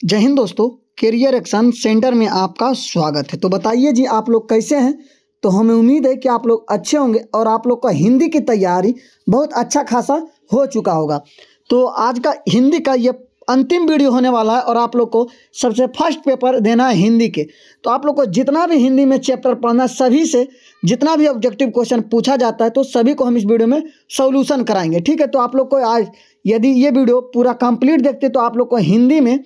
जय हिंद दोस्तों career action centre में आपका स्वागत है। तो बताइए जी, आप लोग कैसे हैं? तो हमें उम्मीद है कि आप लोग अच्छे होंगे और आप लोग का हिंदी की तैयारी बहुत अच्छा खासा हो चुका होगा। तो आज का हिंदी का ये अंतिम वीडियो होने वाला है और आप लोग को सबसे फ़र्स्ट पेपर देना है हिंदी के। तो आप लोग को जितना भी हिंदी में चैप्टर पढ़ना सभी से जितना भी ऑब्जेक्टिव क्वेश्चन पूछा जाता है तो सभी को हम इस वीडियो में सोल्यूशन कराएँगे। ठीक है तो आप लोग को आज यदि ये वीडियो पूरा कंप्लीट देखते तो आप लोग को हिंदी में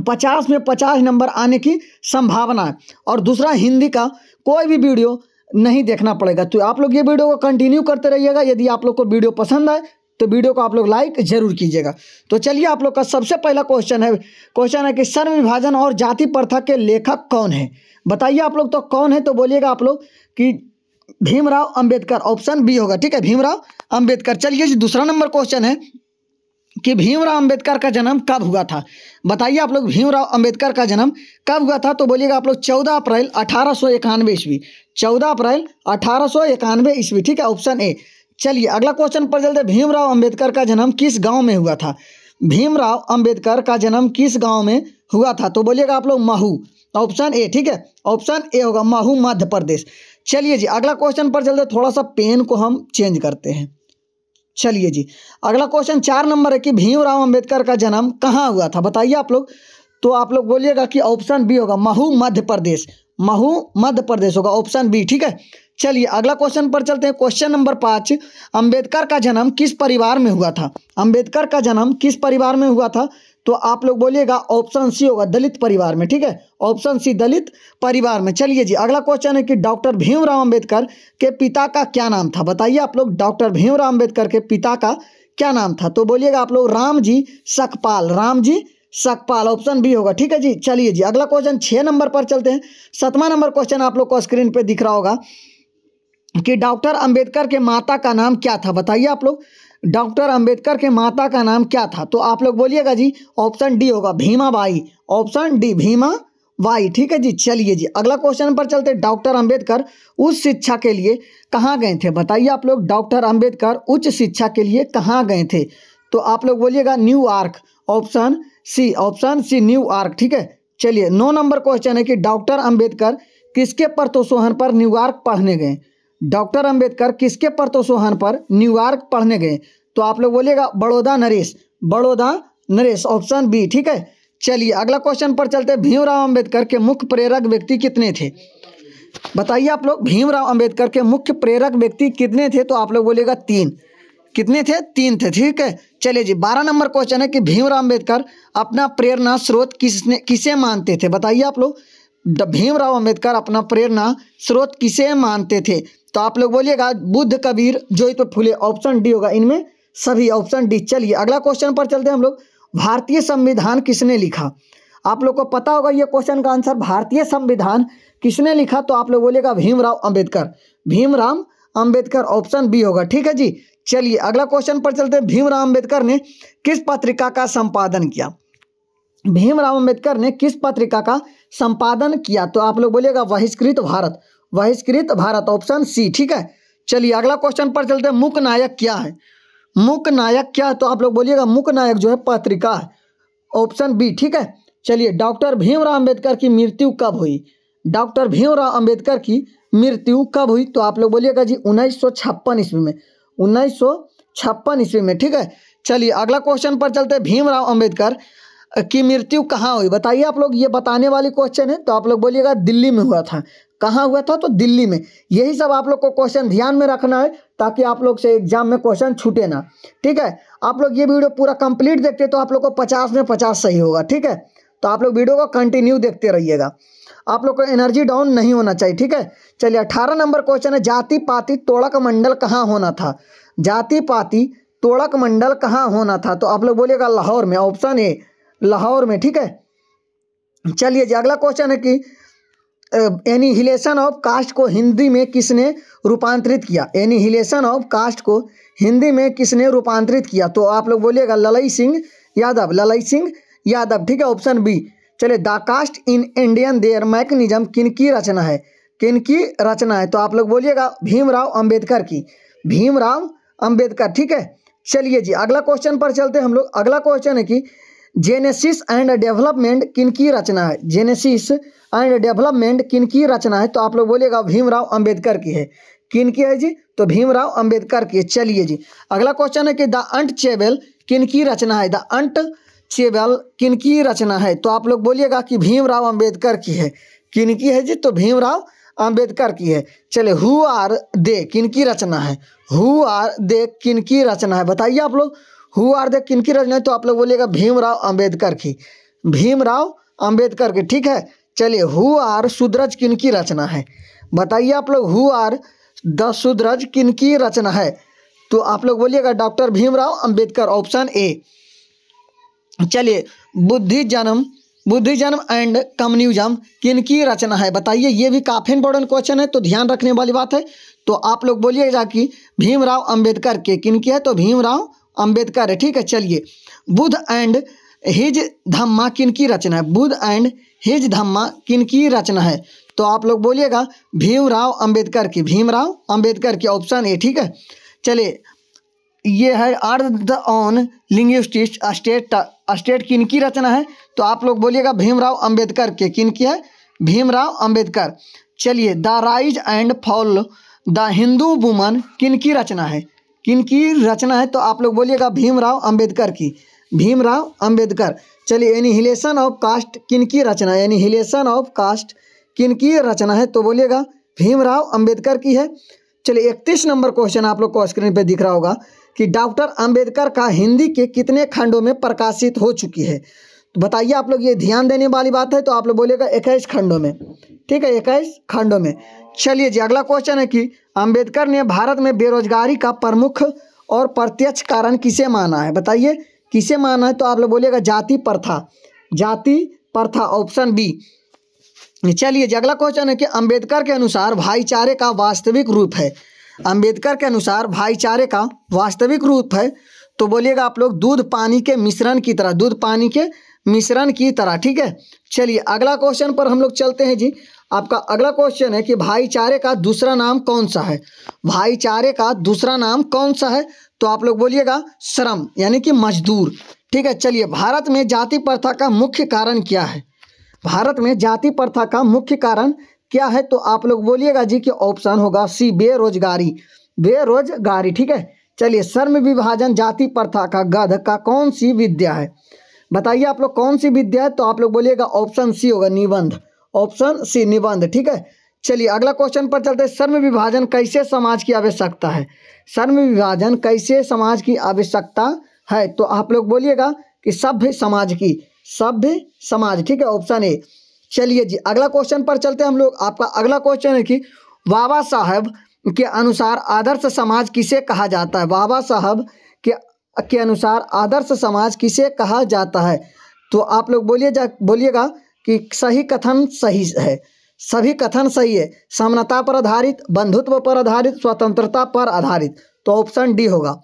पचास में पचास नंबर आने की संभावना है। और दूसरा, हिंदी का कोई भी वीडियो नहीं देखना पड़ेगा। तो आप लोग ये वीडियो को कंटिन्यू करते रहिएगा। यदि आप लोग को वीडियो पसंद आए तो वीडियो को आप लोग लाइक ज़रूर कीजिएगा। तो चलिए आप लोग का सबसे पहला क्वेश्चन है क्वेश्चन है कि सर्व विभाजन और जाति प्रथा के लेखक कौन है? बताइए आप लोग तो कौन है? तो बोलिएगा आप लोग कि भीमराव अंबेडकर। ऑप्शन बी होगा, ठीक है? भीमराव अंबेडकर। चलिए जी, दूसरा नंबर क्वेश्चन है कि भीमराव अंबेडकर का जन्म कब हुआ था? बताइए आप लोग भीमराव अंबेडकर का जन्म कब हुआ था? तो बोलिएगा आप लोग चौदह अप्रैल अठारह सौ इक्यानवे ईस्वी। चौदह अप्रैल अठारह सौ इक्यानवे ईस्वी, ठीक है? Option A. चलिए, अगला क्वेश्चन पर चलते भीमराव अंबेडकर का जन्म किस गाँव में हुआ था? भीमराव अंबेडकर का जन्म किस गाँव में हुआ था? तो बोलिएगा आप लोग महू। ऑप्शन ए, ठीक है? ऑप्शन ए होगा महू मध्य प्रदेश। चलिए जी, अगला क्वेश्चन पर चलते थोड़ा सा पेन को हम चेंज करते हैं। चलिए जी। अगला क्वेश्चन चार नंबर है कि भीमराव अंबेडकर का जन्म कहाँ हुआ था? बताइए आप लोग। तो आप लोग बोलिएगा कि ऑप्शन बी होगा महू मध्य प्रदेश। महू मध्य प्रदेश होगा ऑप्शन बी ठीक है? चलिए अगला क्वेश्चन पर चलते हैं। क्वेश्चन नंबर पाँच, अंबेडकर का जन्म किस परिवार में हुआ था? अंबेडकर का जन्म किस परिवार में हुआ था? तो आप लोग बोलिएगा ऑप्शन सी होगा दलित परिवार में, ठीक है? ऑप्शन सी दलित परिवार में। चलिए जी, अगला क्वेश्चन है कि डॉक्टर भीमराव अंबेडकर के पिता का क्या नाम था? बताइए आप लोग डॉक्टर भीमराव अंबेडकर के पिता का क्या नाम था? तो बोलिएगा आप लोग, राम जी सकपाल, राम जी सकपाल ऑप्शन बी होगा, ठीक है जी? चलिए जी, अगला क्वेश्चन छः नंबर पर चलते हैं। सतवा नंबर क्वेश्चन आप लोग को स्क्रीन पे दिख रहा होगा कि डॉक्टर अंबेडकर के माता का नाम क्या था? बताइए आप लोग। डॉक्टर अंबेडकर के माता का नाम क्या था? तो आप लोग बोलिएगा जी, ऑप्शन डी होगा Bhima by. Option D Bhima Bai. ठीक है जी, चलिए जी, अगला क्वेश्चन पर चलते डॉक्टर अंबेडकर उच्च शिक्षा के लिए कहाँ गए थे? बताइए आप लोग, डॉक्टर अंबेडकर उच्च शिक्षा के लिए कहाँ गए थे? तो आप लोग बोलिएगा Newark, option C option C, Newark. ठीक है, चलिए, नौ नंबर क्वेश्चन है कि डॉक्टर अंबेडकर किसके पर तो सोहन पर न्यूयॉर्क पढ़ने गए? डॉक्टर अंबेडकर किसके प्रतोत्सोहन पर? न्यूयॉर्क पढ़ने गए। तो आप लोग बोलिएगा, बड़ौदा नरेश। बड़ौदा नरेश, ऑप्शन बी, ठीक है? चलिए, अगला क्वेश्चन पर चलते भीमराव अंबेडकर के मुख्य प्रेरक व्यक्ति कितने थे? बताइए आप लोग, भीमराव अंबेडकर के मुख्य प्रेरक व्यक्ति कितने थे? तो आप लोग बोलेगा तीन। कितने थे? तीन थे, ठीक है? चलिए जी, बारह नंबर क्वेश्चन है कि भीमराव अंबेडकर अपना प्रेरणा स्रोत किसने किसे मानते थे? बताइए आप लोग। भीमराव अंबेडकर अपना प्रेरणा स्रोत किसे मानते थे? तो आप लोग बोलिएगा, बुद्ध कबीर जोइत फुले ऑप्शन डी होगा इनमें, सभी ऑप्शन डी चलिए, अगला क्वेश्चन पर चलते हैं हम लोग। भारतीय संविधान किसने लिखा? आप लोग को पता होगा ये क्वेश्चन का आंसर भारतीय संविधान किसने लिखा? तो आप लोग बोलिएगा, भीमराव अंबेडकर। भीमराव अंबेडकर ऑप्शन बी होगा, ठीक है जी? चलिए, अगला क्वेश्चन पर चलते हैं। भीमराव अंबेडकर ने किस पत्रिका का संपादन किया? भीमराव अंबेडकर ने किस पत्रिका का संपादन किया? तो आप लोग बोलिएगा, बहिष्कृत भारत। बहिष्कृत भारत ऑप्शन सी, ठीक है? चलिए, अगला क्वेश्चन पर चलते हैं। मुख्य नायक क्या है? मुख्य नायक क्या है? तो आप लोग बोलिएगा मुख्य नायक जो है पत्रिका है। ऑप्शन बी, ठीक है? चलिए, डॉक्टर भीमराव अंबेडकर की मृत्यु कब हुई? डॉक्टर भीमराव अंबेडकर की मृत्यु कब हुई? तो आप लोग बोलिएगा जी, उन्नीस सौ छप्पन ईस्वी में। उन्नीस सौ छप्पन ईस्वी में, ठीक है? चलिए, अगला क्वेश्चन पर चलते हैं। भीमराव अंबेडकर की मृत्यु कहाँ हुई? बताइए आप लोग, ये बताने वाली क्वेश्चन है तो आप लोग बोलिएगा, दिल्ली में हुआ था। कहाँ हुआ था? तो दिल्ली में। यही सब आप लोग को क्वेश्चन ध्यान में रखना है, ताकि आप लोग से एग्ज़ाम में क्वेश्चन छूटे ना। ठीक है? आप लोग ये वीडियो पूरा कंप्लीट देखते तो आप लोग को पचास में पचास सही होगा। ठीक है? तो आप लोग वीडियो को कंटिन्यू देखते रहिएगा। आप लोग को एनर्जी डाउन नहीं होना चाहिए। ठीक है? चलिए, अठारह नंबर क्वेश्चन है जाति पाति तोड़क मंडल कहाँ होना था? जाति पाति तोड़क मंडल कहाँ होना था? तो आप लोग बोलिएगा, लाहौर में। ऑप्शन ए लाहौर में, ठीक है? चलिए जी, अगला क्वेश्चन है कि एनिहिलेशन ऑफ़ कास्ट को हिंदी में किसने रूपांतरित किया? एनिहिलेशन ऑफ़ कास्ट को हिंदी में किसने रूपांतरित किया? तो आप लोग बोलिएगा ललई सिंह यादव। ललई सिंह यादव, ठीक है? ऑप्शन बी चलिए, the caste in Indian their mechanism किन की रचना है? किन की रचना है? तो आप लोग बोलिएगा भीमराव अंबेडकर की। भीमराव अंबेडकर, ठीक है? चलिए जी, अगला क्वेश्चन पर चलते हम लोग। अगला क्वेश्चन है कि जेनेसिस एंड डेवलपमेंट किन की रचना है? जेनेसिस एंड डेवलपमेंट किन की रचना है? तो आप लोग बोलिएगा भीमराव अंबेडकर की है। किन की है जी? तो भीमराव अंबेडकर की है। चलिए जी, अगला क्वेश्चन है कि द अंट चेबल किन की रचना है? द अंट चेबल किन की रचना है? तो आप लोग बोलिएगा कि भीमराव अंबेडकर की है। किन की है जी? तो भीमराव अंबेडकर की है। चले हु आर दे किन की रचना है? हु आर दे किन की रचना है? बताइए आप लोग। हु आर दे किन की रचना तो आप लोग बोलिएगा भीमराव अंबेडकर की। भीमराव अंबेडकर की, ठीक है? चलिए, हु आर सुदरज किन की रचना है? बताइए आप लोग, हु आर द सुदरज किन की रचना है? तो आप लोग बोलिएगा doctor Bhimrao Ambedkar, option A. चलिए, बुद्धि जन्म बुद्धि जन्म एंड कम्युनिज्म किन की रचना है? बताइए, ये भी काफ़ी इंपॉर्टेंट क्वेश्चन है तो ध्यान रखने वाली बात है। तो आप लोग बोलिएगा कि भीमराव अंबेडकर के किन की है? तो भीमराव अंबेडकर है, ठीक है, चलिए। बुद्ध एंड हिज धम्मा किन की रचना है? बुद्ध एंड हिज धम्मा किन की रचना है? तो आप लोग बोलिएगा, भीमराव अंबेडकर की। भीमराव अंबेडकर की ऑप्शन ए ठीक है? चलिए, ये है अर्ध ऑन लिंग्विस्टिक्स स्टेट स्टेट किन की रचना है? तो आप लोग बोलिएगा, भीमराव अंबेडकर के। किन की है? भीमराव अंबेडकर। चलिए, the rise and fall the Hindu woman किन की रचना है? किन की रचना है तो आप लोग बोलिएगा भीमराव अंबेडकर की। भीमराव अंबेडकर। चलिए एनिहिलेशन ऑफ़ कास्ट किन की रचना है? एनिहिलेशन ऑफ़ कास्ट किन की रचना है? तो बोलिएगा, भीमराव अंबेडकर की है। चलिए, इकतीस नंबर क्वेश्चन आप लोग को स्क्रीन पे दिख रहा होगा कि डॉक्टर अंबेडकर का हिंदी के कितने खंडों में प्रकाशित हो चुकी है? तो बताइए आप लोग, ये ध्यान देने वाली बात है तो आप लोग बोलिएगा इक्कीस खंडों में। ठीक है, इक्कीस खंडों में। चलिए जी, अगला क्वेश्चन है कि अंबेडकर ने भारत में बेरोजगारी का प्रमुख और प्रत्यक्ष कारण किसे माना है? बताइए, किसे माना है? तो आप लोग बोलिएगा जाति प्रथा। जाति प्रथा ऑप्शन बी चलिए जी, अगला क्वेश्चन है कि अंबेडकर के अनुसार भाईचारे का वास्तविक रूप है। अंबेडकर के अनुसार भाईचारे का वास्तविक रूप है तो बोलिएगा आप लोग दूध पानी के मिश्रण की तरह, दूध पानी के मिश्रण की तरह, ठीक है? चलिए, अगला क्वेश्चन पर हम लोग चलते हैं जी। आपका अगला क्वेश्चन है कि भाईचारे का दूसरा नाम कौन सा है? भाईचारे का दूसरा नाम कौन सा है? तो आप लोग बोलिएगा श्रम, यानी कि मजदूर। ठीक है, चलिए, भारत में जाति प्रथा का मुख्य कारण क्या है? भारत में जाति प्रथा का मुख्य कारण क्या है? तो आप लोग बोलिएगा जी कि ऑप्शन होगा सी बेरोजगारी। बेरोजगारी, ठीक है? चलिए, श्रम विभाजन जाति प्रथा का गध का कौन सी विद्या है? बताइए आप लोग कौन सी विद्या है? तो आप लोग बोलिएगा ऑप्शन सी होगा निबंध। ऑप्शन सी, निबंध। ठीक है? चलिए, अगला क्वेश्चन पर चलते हैं। श्रम विभाजन कैसे समाज की आवश्यकता है? श्रम विभाजन कैसे समाज की आवश्यकता है? तो आप लोग बोलिएगा कि सभ्य समाज की, सभ्य समाज। ठीक है? ऑप्शन ए चलिए जी, अगला क्वेश्चन पर चलते हैं हम लोग। आपका अगला क्वेश्चन है कि बाबा साहब के अनुसार आदर्श समाज किसे कहा जाता है? बाबा साहब के के अनुसार आदर्श समाज किसे कहा जाता है? तो आप लोग बोलिए जा बोलिएगा कि सही कथन सही है। सभी कथन सही है। समानता पर आधारित, बंधुत्व पर आधारित, स्वतंत्रता पर आधारित। तो ऑप्शन डी होगा।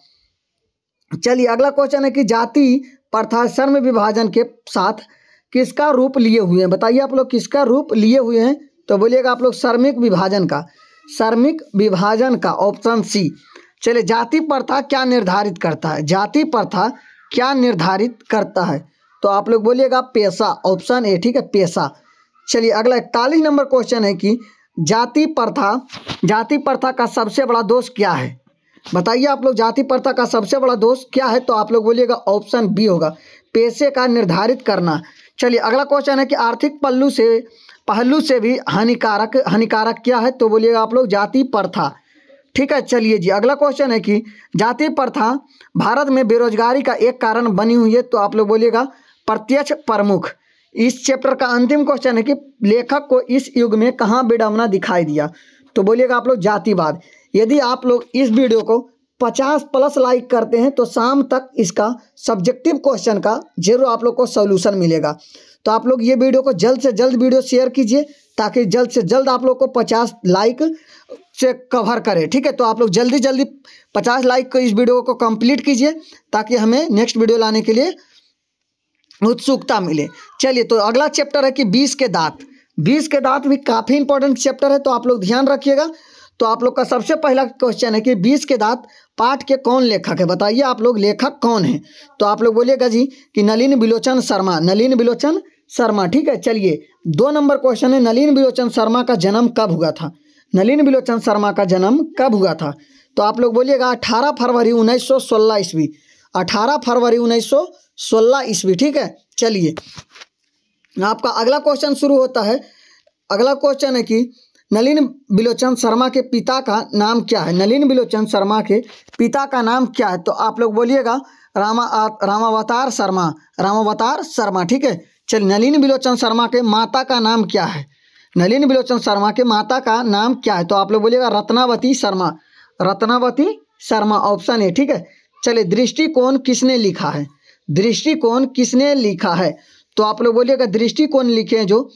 चलिए, अगला क्वेश्चन है कि जाति प्रथा श्रम विभाजन के साथ किसका रूप लिए हुए हैं? बताइए आप लोग किसका रूप लिए हुए हैं? तो बोलिएगा आप लोग श्रमिक विभाजन का। श्रमिक विभाजन का ऑप्शन सी चलिए, जाति प्रथा क्या निर्धारित करता है? जाति प्रथा क्या निर्धारित करता है? तो आप लोग बोलिएगा पेशा ऑप्शन ए ठीक है, पेशा। चलिए, अगला इकतालीस नंबर क्वेश्चन है कि जाति प्रथा जाति प्रथा का सबसे बड़ा दोष क्या है? बताइए आप लोग, जाति प्रथा का सबसे बड़ा दोष क्या है? तो आप लोग बोलिएगा ऑप्शन बी होगा। पेशे का निर्धारित करना। चलिए, अगला क्वेश्चन है कि आर्थिक पल्लू से, पहलू से भी हानिकारक हानिकारक क्या है? तो बोलिएगा आप लोग जाति प्रथा। ठीक है, चलिए जी, अगला क्वेश्चन है कि जाति प्रथा भारत में बेरोजगारी का एक कारण बनी हुई है तो आप लोग बोलिएगा प्रत्यक्ष प्रमुख। इस चैप्टर का अंतिम क्वेश्चन है कि लेखक को इस युग में कहाँ विडम्बना दिखाई दिया? तो बोलिएगा आप लोग जातिवाद। यदि आप लोग इस वीडियो को पचास प्लस लाइक करते हैं तो शाम तक इसका सब्जेक्टिव क्वेश्चन का ज़रूर आप लोग को सोल्यूशन मिलेगा। तो आप लोग ये वीडियो को जल्द से जल्द वीडियो शेयर कीजिए, ताकि जल्द से जल्द आप लोग को पचास लाइक से कवर करें। ठीक है? तो आप लोग जल्दी जल्दी पचास लाइक को इस वीडियो को कंप्लीट कीजिए, ताकि हमें नेक्स्ट वीडियो लाने के लिए उत्सुकता मिले। चलिए तो अगला चैप्टर है कि बीस के दांत। बीस के दांत भी काफ़ी इंपॉर्टेंट चैप्टर है तो आप लोग ध्यान रखिएगा। तो आप लोग का सबसे पहला क्वेश्चन है कि बीस के दांत पाठ के कौन लेखक है? बताइए आप लोग लेखक कौन है? तो आप लोग बोलिएगा जी कि नलिन बिलोचन शर्मा। नलिन बिलोचन शर्मा, ठीक है? चलिए, दो नंबर क्वेश्चन है, नलिन बिलोचन शर्मा का जन्म कब हुआ था? नलिन बिलोचन शर्मा का जन्म कब हुआ था? तो आप लोग बोलिएगा, अठारह फरवरी उन्नीस सौ सोलह ईस्वी। अठारह फरवरी उन्नीस सौ सोलह ईस्वी, ठीक है? चलिए। आपका अगला क्वेश्चन शुरू होता है। अगला क्वेश्चन है कि नलिन बिलोचन शर्मा के पिता का नाम क्या है? नलिन बिलोचन शर्मा के पिता का नाम क्या है? तो आप लोग बोलिएगा, रामा, रामावतार शर्मा रामावतार शर्मा, ठीक है? चलिए, नलिन बिलोचन शर्मा के माता का नाम क्या है? नलिन बिलोचन शर्मा के माता का नाम क्या है? तो आप लोग बोलिएगा, रत्नावती शर्मा। रत्नावती शर्मा ऑप्शन है ठीक है? चलिए, दृष्टिकोण किसने लिखा है? दृष्टिकोण किसने लिखा है? तो आप लोग बोलिएगा, दृष्टिकोण लिखे जो।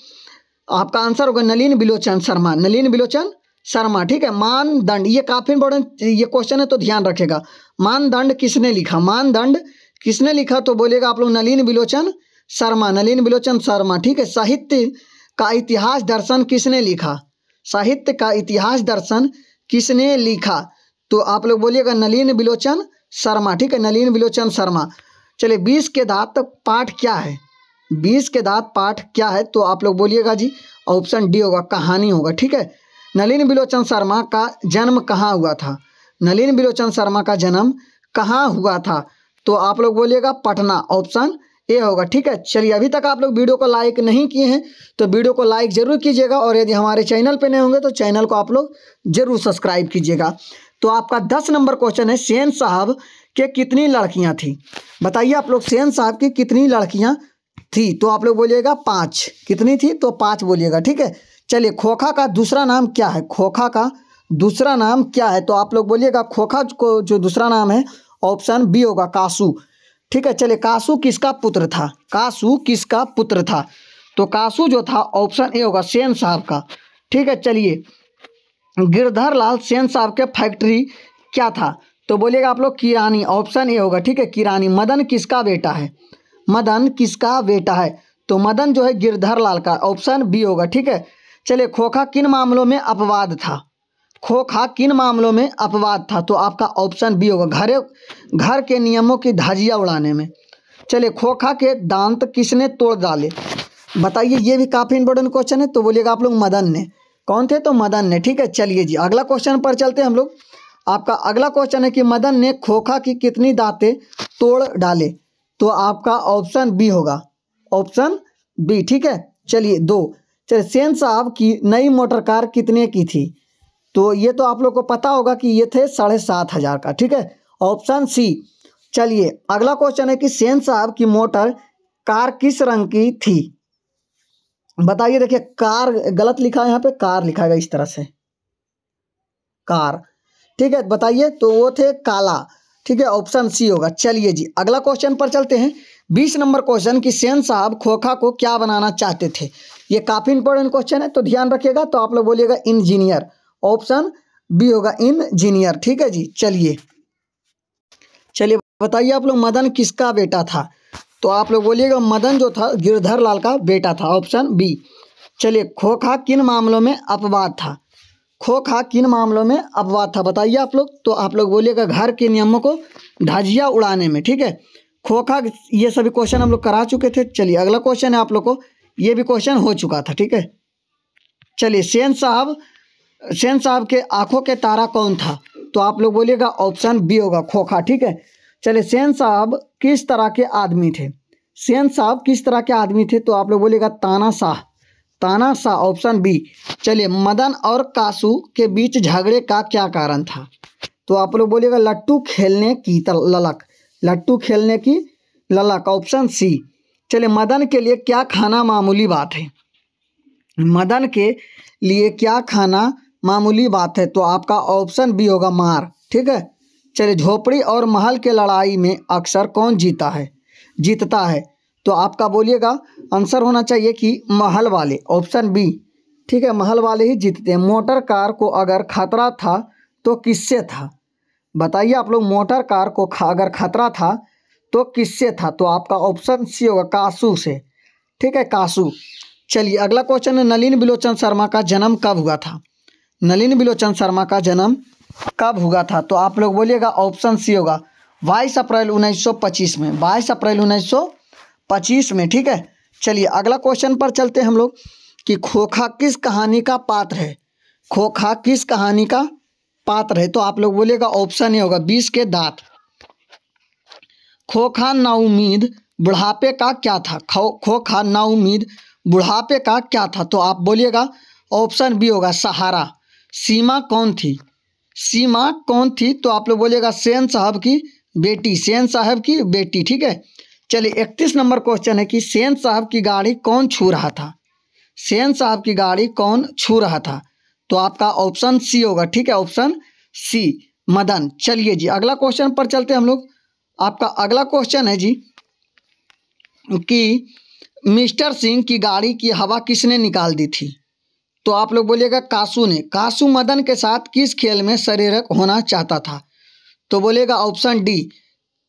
आपका आंसर होगा नलिन बिलोचन शर्मा। नलिन बिलोचन शर्मा, ठीक है? मानदंड, ये काफ़ी इंपॉर्टेंट ये क्वेश्चन है तो ध्यान रखेगा। मानदंड किसने लिखा? मानदंड किसने लिखा? तो बोलेगा आप लोग नलिन बिलोचन शर्मा, नलिन बिलोचन शर्मा, ठीक है? साहित्य का इतिहास दर्शन किसने लिखा? साहित्य का इतिहास दर्शन किसने लिखा? तो आप लोग बोलिएगा नलिन बिलोचन शर्मा, ठीक है? नलिन बिलोचन शर्मा। चलिए, बीस के दांत पाठ क्या है? बीस के दांत पाठ क्या है? तो आप लोग बोलिएगा जी, ऑप्शन डी होगा, कहानी होगा, ठीक है? नलिन बिलोचन शर्मा का जन्म कहाँ हुआ था? नलिन बिलोचन शर्मा का जन्म कहाँ हुआ था? तो आप लोग बोलिएगा पटना, ऑप्शन ए होगा, ठीक है? चलिए, अभी तक आप लोग वीडियो को लाइक नहीं किए हैं तो वीडियो को लाइक ज़रूर कीजिएगा, और यदि हमारे चैनल पे नए होंगे तो चैनल को आप लोग ज़रूर सब्सक्राइब कीजिएगा। तो आपका दस नंबर क्वेश्चन है, सेन साहब के कितनी लड़कियाँ थी? बताइए आप लोग, सेन साहब की कितनी लड़कियाँ थी? तो आप लोग बोलिएगा पाँच। कितनी थी? तो पाँच बोलिएगा, ठीक है? चलिए, खोखा का दूसरा नाम क्या है? खोखा का दूसरा नाम क्या है? तो आप लोग बोलिएगा खोखा को जो दूसरा नाम है, ऑप्शन बी होगा कासू। ठीक है, चलिए, कासू किसका पुत्र था? कासू किसका पुत्र था? तो कासू जो था, ऑप्शन ए होगा सेन साहब का। ठीक है, चलिए गिरधर लाल सेन साहब के फैक्ट्री क्या था? तो बोलिएगा आप लोग, किरानी, ऑप्शन ए होगा, ठीक है? किरानी, मदन किसका बेटा है? मदन किसका बेटा है? तो मदन जो है गिरधर लाल का, ऑप्शन बी होगा, ठीक है? चलिए, खोखा किन मामलों में अपवाद था? खोखा किन मामलों में अपवाद था? तो आपका ऑप्शन बी होगा, घर घर के नियमों की धाजिया उड़ाने में। चलिए, खोखा के दांत किसने तोड़ डाले? बताइए, ये भी काफ़ी इंपॉर्टेंट क्वेश्चन है तो बोलिएगा आप लोग, मदन ने। कौन थे? तो मदन ने। ठीक है, चलिए जी, अगला क्वेश्चन पर चलते हम लोग। आपका अगला क्वेश्चन है कि मदन ने खोखा की कितनी दांतें तोड़ डाले? तो आपका ऑप्शन बी होगा। ऑप्शन बी ठीक है? चलिए, दो। चलिए, सेन साहब की नई मोटर कार कितने की थी? तो ये तो आप लोग को पता होगा कि ये थे साढ़े सात हज़ार का, ठीक है? ऑप्शन सी चलिए, अगला क्वेश्चन है कि सेन साहब की मोटर कार किस रंग की थी? बताइए, देखिए, कार, गलत लिखा है यहाँ पे, कार लिखा है इस तरह से। कार। ठीक है, बताइए तो वो थे काला। ठीक है, ऑप्शन सी होगा। चलिए जी, अगला क्वेश्चन पर चलते हैं। बीस नंबर क्वेश्चन कि सेन साहब खोखा को क्या बनाना चाहते थे? ये काफ़ी इंपॉर्टेंट क्वेश्चन है तो ध्यान रखिएगा तो आप लोग बोलिएगा इंजीनियर। ऑप्शन बी होगा इंजीनियर। ठीक है जी, चलिए। चलिए, बताइए आप लोग, मदन किसका बेटा था? तो आप लोग बोलिएगा, मदन जो था, गिरधर लाल का बेटा था ऑप्शन बी चलिए, खोखा किन मामलों में अपवाद था? खोखा किन मामलों में अपवाद था, बताइए आप लोग। तो आप लोग बोलिएगा, घर के नियमों को धाजिया उड़ाने में, ठीक है? खोखा, ये सभी क्वेश्चन हम लोग करा चुके थे। चलिए, अगला क्वेश्चन है आप लोग को। ये भी क्वेश्चन हो चुका था, ठीक है? चलिए, सेन साहब सेन साहब के आँखों के तारा कौन था? तो आप लोग बोलिएगा ऑप्शन बी होगा, खोखा, ठीक है? चलिए, सेन साहब किस तरह के आदमी थे? सेन साहब किस तरह के आदमी थे? तो आप लोग बोलेगा ताना शाह। ताना शाह, ऑप्शन बी। चलिए, मदन और कासू के बीच झगड़े का क्या कारण था? तो आप लोग बोलेगा लट्टू खेलने की ललक। लट्टू खेलने की ललक, ऑप्शन सी। चलिए, मदन के लिए क्या खाना मामूली बात है? मदन के लिए क्या खाना मामूली बात है? तो आपका ऑप्शन बी होगा मार, ठीक है? चलिए झोपड़ी और महल के लड़ाई में अक्सर कौन जीता है? जीतता है। तो आपका बोलिएगा, आंसर होना चाहिए कि महल वाले। ऑप्शन बी, ठीक है, महल वाले ही जीतते हैं। मोटर कार को अगर खतरा था तो किससे था? बताइए आप लोग, मोटर कार को खा, अगर खतरा था तो किससे था? तो आपका ऑप्शन सी होगा, कासू से। ठीक है, कासू। चलिए, अगला क्वेश्चन है, नलिन बिलोचन शर्मा का जन्म कब हुआ था? नलिन बिलोचन शर्मा का जन्म कब हुआ था? तो आप लोग बोलिएगा ऑप्शन सी होगा। बाईस अप्रैल 1925 में। बाईस अप्रैल 1925 में, ठीक है? चलिए, अगला क्वेश्चन पर चलते हैं हम लोग कि खोखा किस कहानी का पात्र है? खोखा किस कहानी का पात्र है? तो आप लोग बोलिएगा ऑप्शन ए होगा, बीस के दांत। खोखा नाउमीद बुढ़ापे का क्या था? खो, खोखा नाउमीद बुढ़ापे का क्या था? तो आप बोलिएगा ऑप्शन बी होगा, सहारा। सीमा कौन थी? सीमा कौन थी? तो आप लोग बोलिएगा सेन साहब की बेटी, सेन साहब की बेटी, ठीक है? चलिए, इकतीस नंबर क्वेश्चन है कि सेन साहब की गाड़ी कौन छू रहा था? सेन साहब की गाड़ी कौन छू रहा था? तो आपका ऑप्शन सी होगा, ठीक है? Option C Madan. चलिए जी, अगला क्वेश्चन पर चलते हम लोग। आपका अगला क्वेश्चन है जी कि मिस्टर सिंह की गाड़ी की हवा किसने निकाल दी थी? तो आप लोग बोलिएगा, कासू ने। कासू मदन के साथ किस खेल में शरीरक होना चाहता था? तो बोलेगा ऑप्शन डी,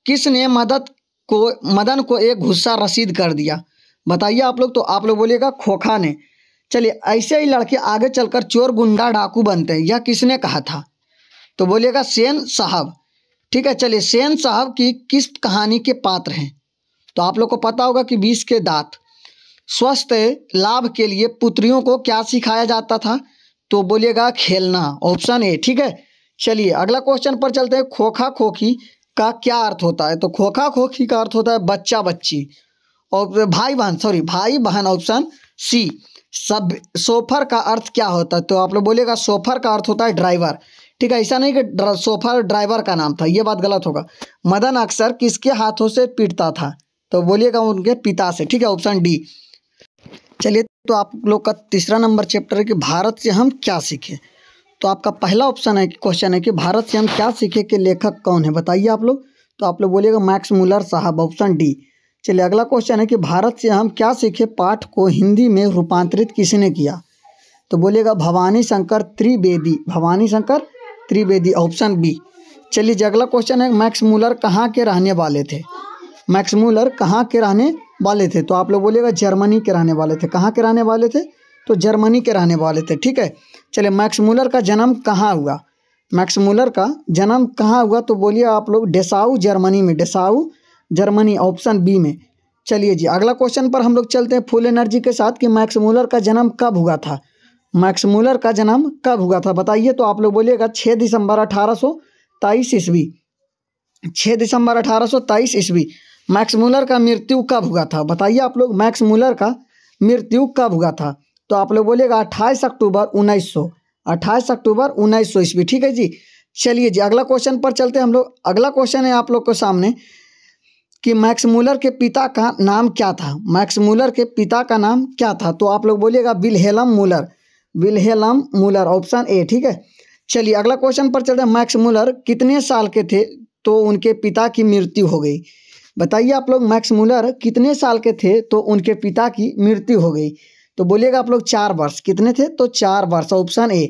किसने मदद को, मदन को एक गुस्सा रसीद कर दिया? बताइए आप लोग तो आप लोग बोलिएगा, खोखा ने। चलिए, ऐसे ही लड़के आगे चलकर चोर गुंडा डाकू बनते हैं, यह किसने कहा था? तो बोलिएगा, सेन साहब। ठीक है, चलिए, सेन साहब की किस कहानी के पात्र हैं? तो आप लोग को पता होगा कि बीस के दांत। स्वस्थ लाभ के लिए पुत्रियों को क्या सिखाया जाता था? तो बोलिएगा खेलना ऑप्शन ए ठीक है? चलिए, अगला क्वेश्चन पर चलते हैं। खोखा खोखी का क्या अर्थ होता है? तो खोखा खोखी का अर्थ होता है बच्चा बच्ची और भाई बहन सॉरी भाई बहन ऑप्शन सी सब सोफर का अर्थ क्या होता? है तो आप लोग बोलिएगा सोफर का अर्थ होता है ड्राइवर ठीक है, ऐसा नहीं कि सोफर ड्राइवर का नाम था, ये बात गलत होगा। मदन अक्सर किसके हाथों से पीटता था? तो बोलिएगा उनके पिता से, ठीक है ऑप्शन डी चलिए तो आप लोग का तीसरा नंबर चैप्टर है कि भारत से हम क्या सीखें? तो आपका पहला ऑप्शन है क्वेश्चन है कि भारत से हम क्या सीखे के लेखक कौन है? बताइए आप लोग। तो आप लोग बोलिएगा मैक्स मुलर साहब, ऑप्शन डी। चलिए अगला क्वेश्चन है कि भारत से हम क्या सीखे? पाठ को हिंदी में रूपांतरित किसने किया? तो बोलिएगा Bhavani Shankar Trivedi. Bhavani Shankar Trivedi, option B. चलिए अगला क्वेश्चन है मैक्स मूलर कहाँ के रहने वाले थे? मैक्स मूलर कहाँ के रहने वाले थे। तो आप लोग बोलिएगा जर्मनी के रहने वाले थे। कहाँ के रहने वाले थे? तो जर्मनी के रहने वाले थे, ठीक है? चलिए, मैक्स मूलर का जन्म कहाँ हुआ? मैक्स मूलर का जन्म कहाँ हुआ? तो बोलिए आप लोग डेसाऊ जर्मनी में। डेसाऊ जर्मनी, ऑप्शन बी में। चलिए जी, अगला क्वेश्चन पर हम लोग चलते हैं फुल एनर्जी के साथ कि मैक्स मूलर का जन्म कब हुआ था? मैक्स मूलर का जन्म कब हुआ था? बताइए तो आप लोग बोलिएगा छः दिसंबर अठारह सौ तेईस ईस्वी। छः दिसंबर अठारह सौ तेईस ईस्वी। मैक्स मूलर का मृत्यु कब हुआ था? बताइए आप लोग, मैक्स मूलर का मृत्यु कब हुआ था? तो आप लोग बोलिएगा अट्ठाईस अक्टूबर उन्नीस सौ। अट्ठाईस अक्टूबर उन्नीस सौ ईस्वी, ठीक है जी? चलिए जी, अगला क्वेश्चन पर चलते हैं हम लोग। अगला क्वेश्चन है आप लोग के सामने कि मैक्स मूलर के पिता का नाम क्या था? मैक्स मूलर के पिता का नाम क्या था? तो आप लोग बोलिएगा Wilhelm Muller. Wilhelm Muller, option A, ठीक है? चलिए, अगला क्वेश्चन पर चलते हैं। मैक्स मूलर कितने साल के थे तो उनके पिता की मृत्यु हो गई? बताइए आप लोग मैक्स मूलर कितने साल के थे तो उनके पिता की मृत्यु हो गई? तो बोलिएगा आप लोग चार वर्ष। कितने थे? तो चार वर्ष। ऑप्शन ए,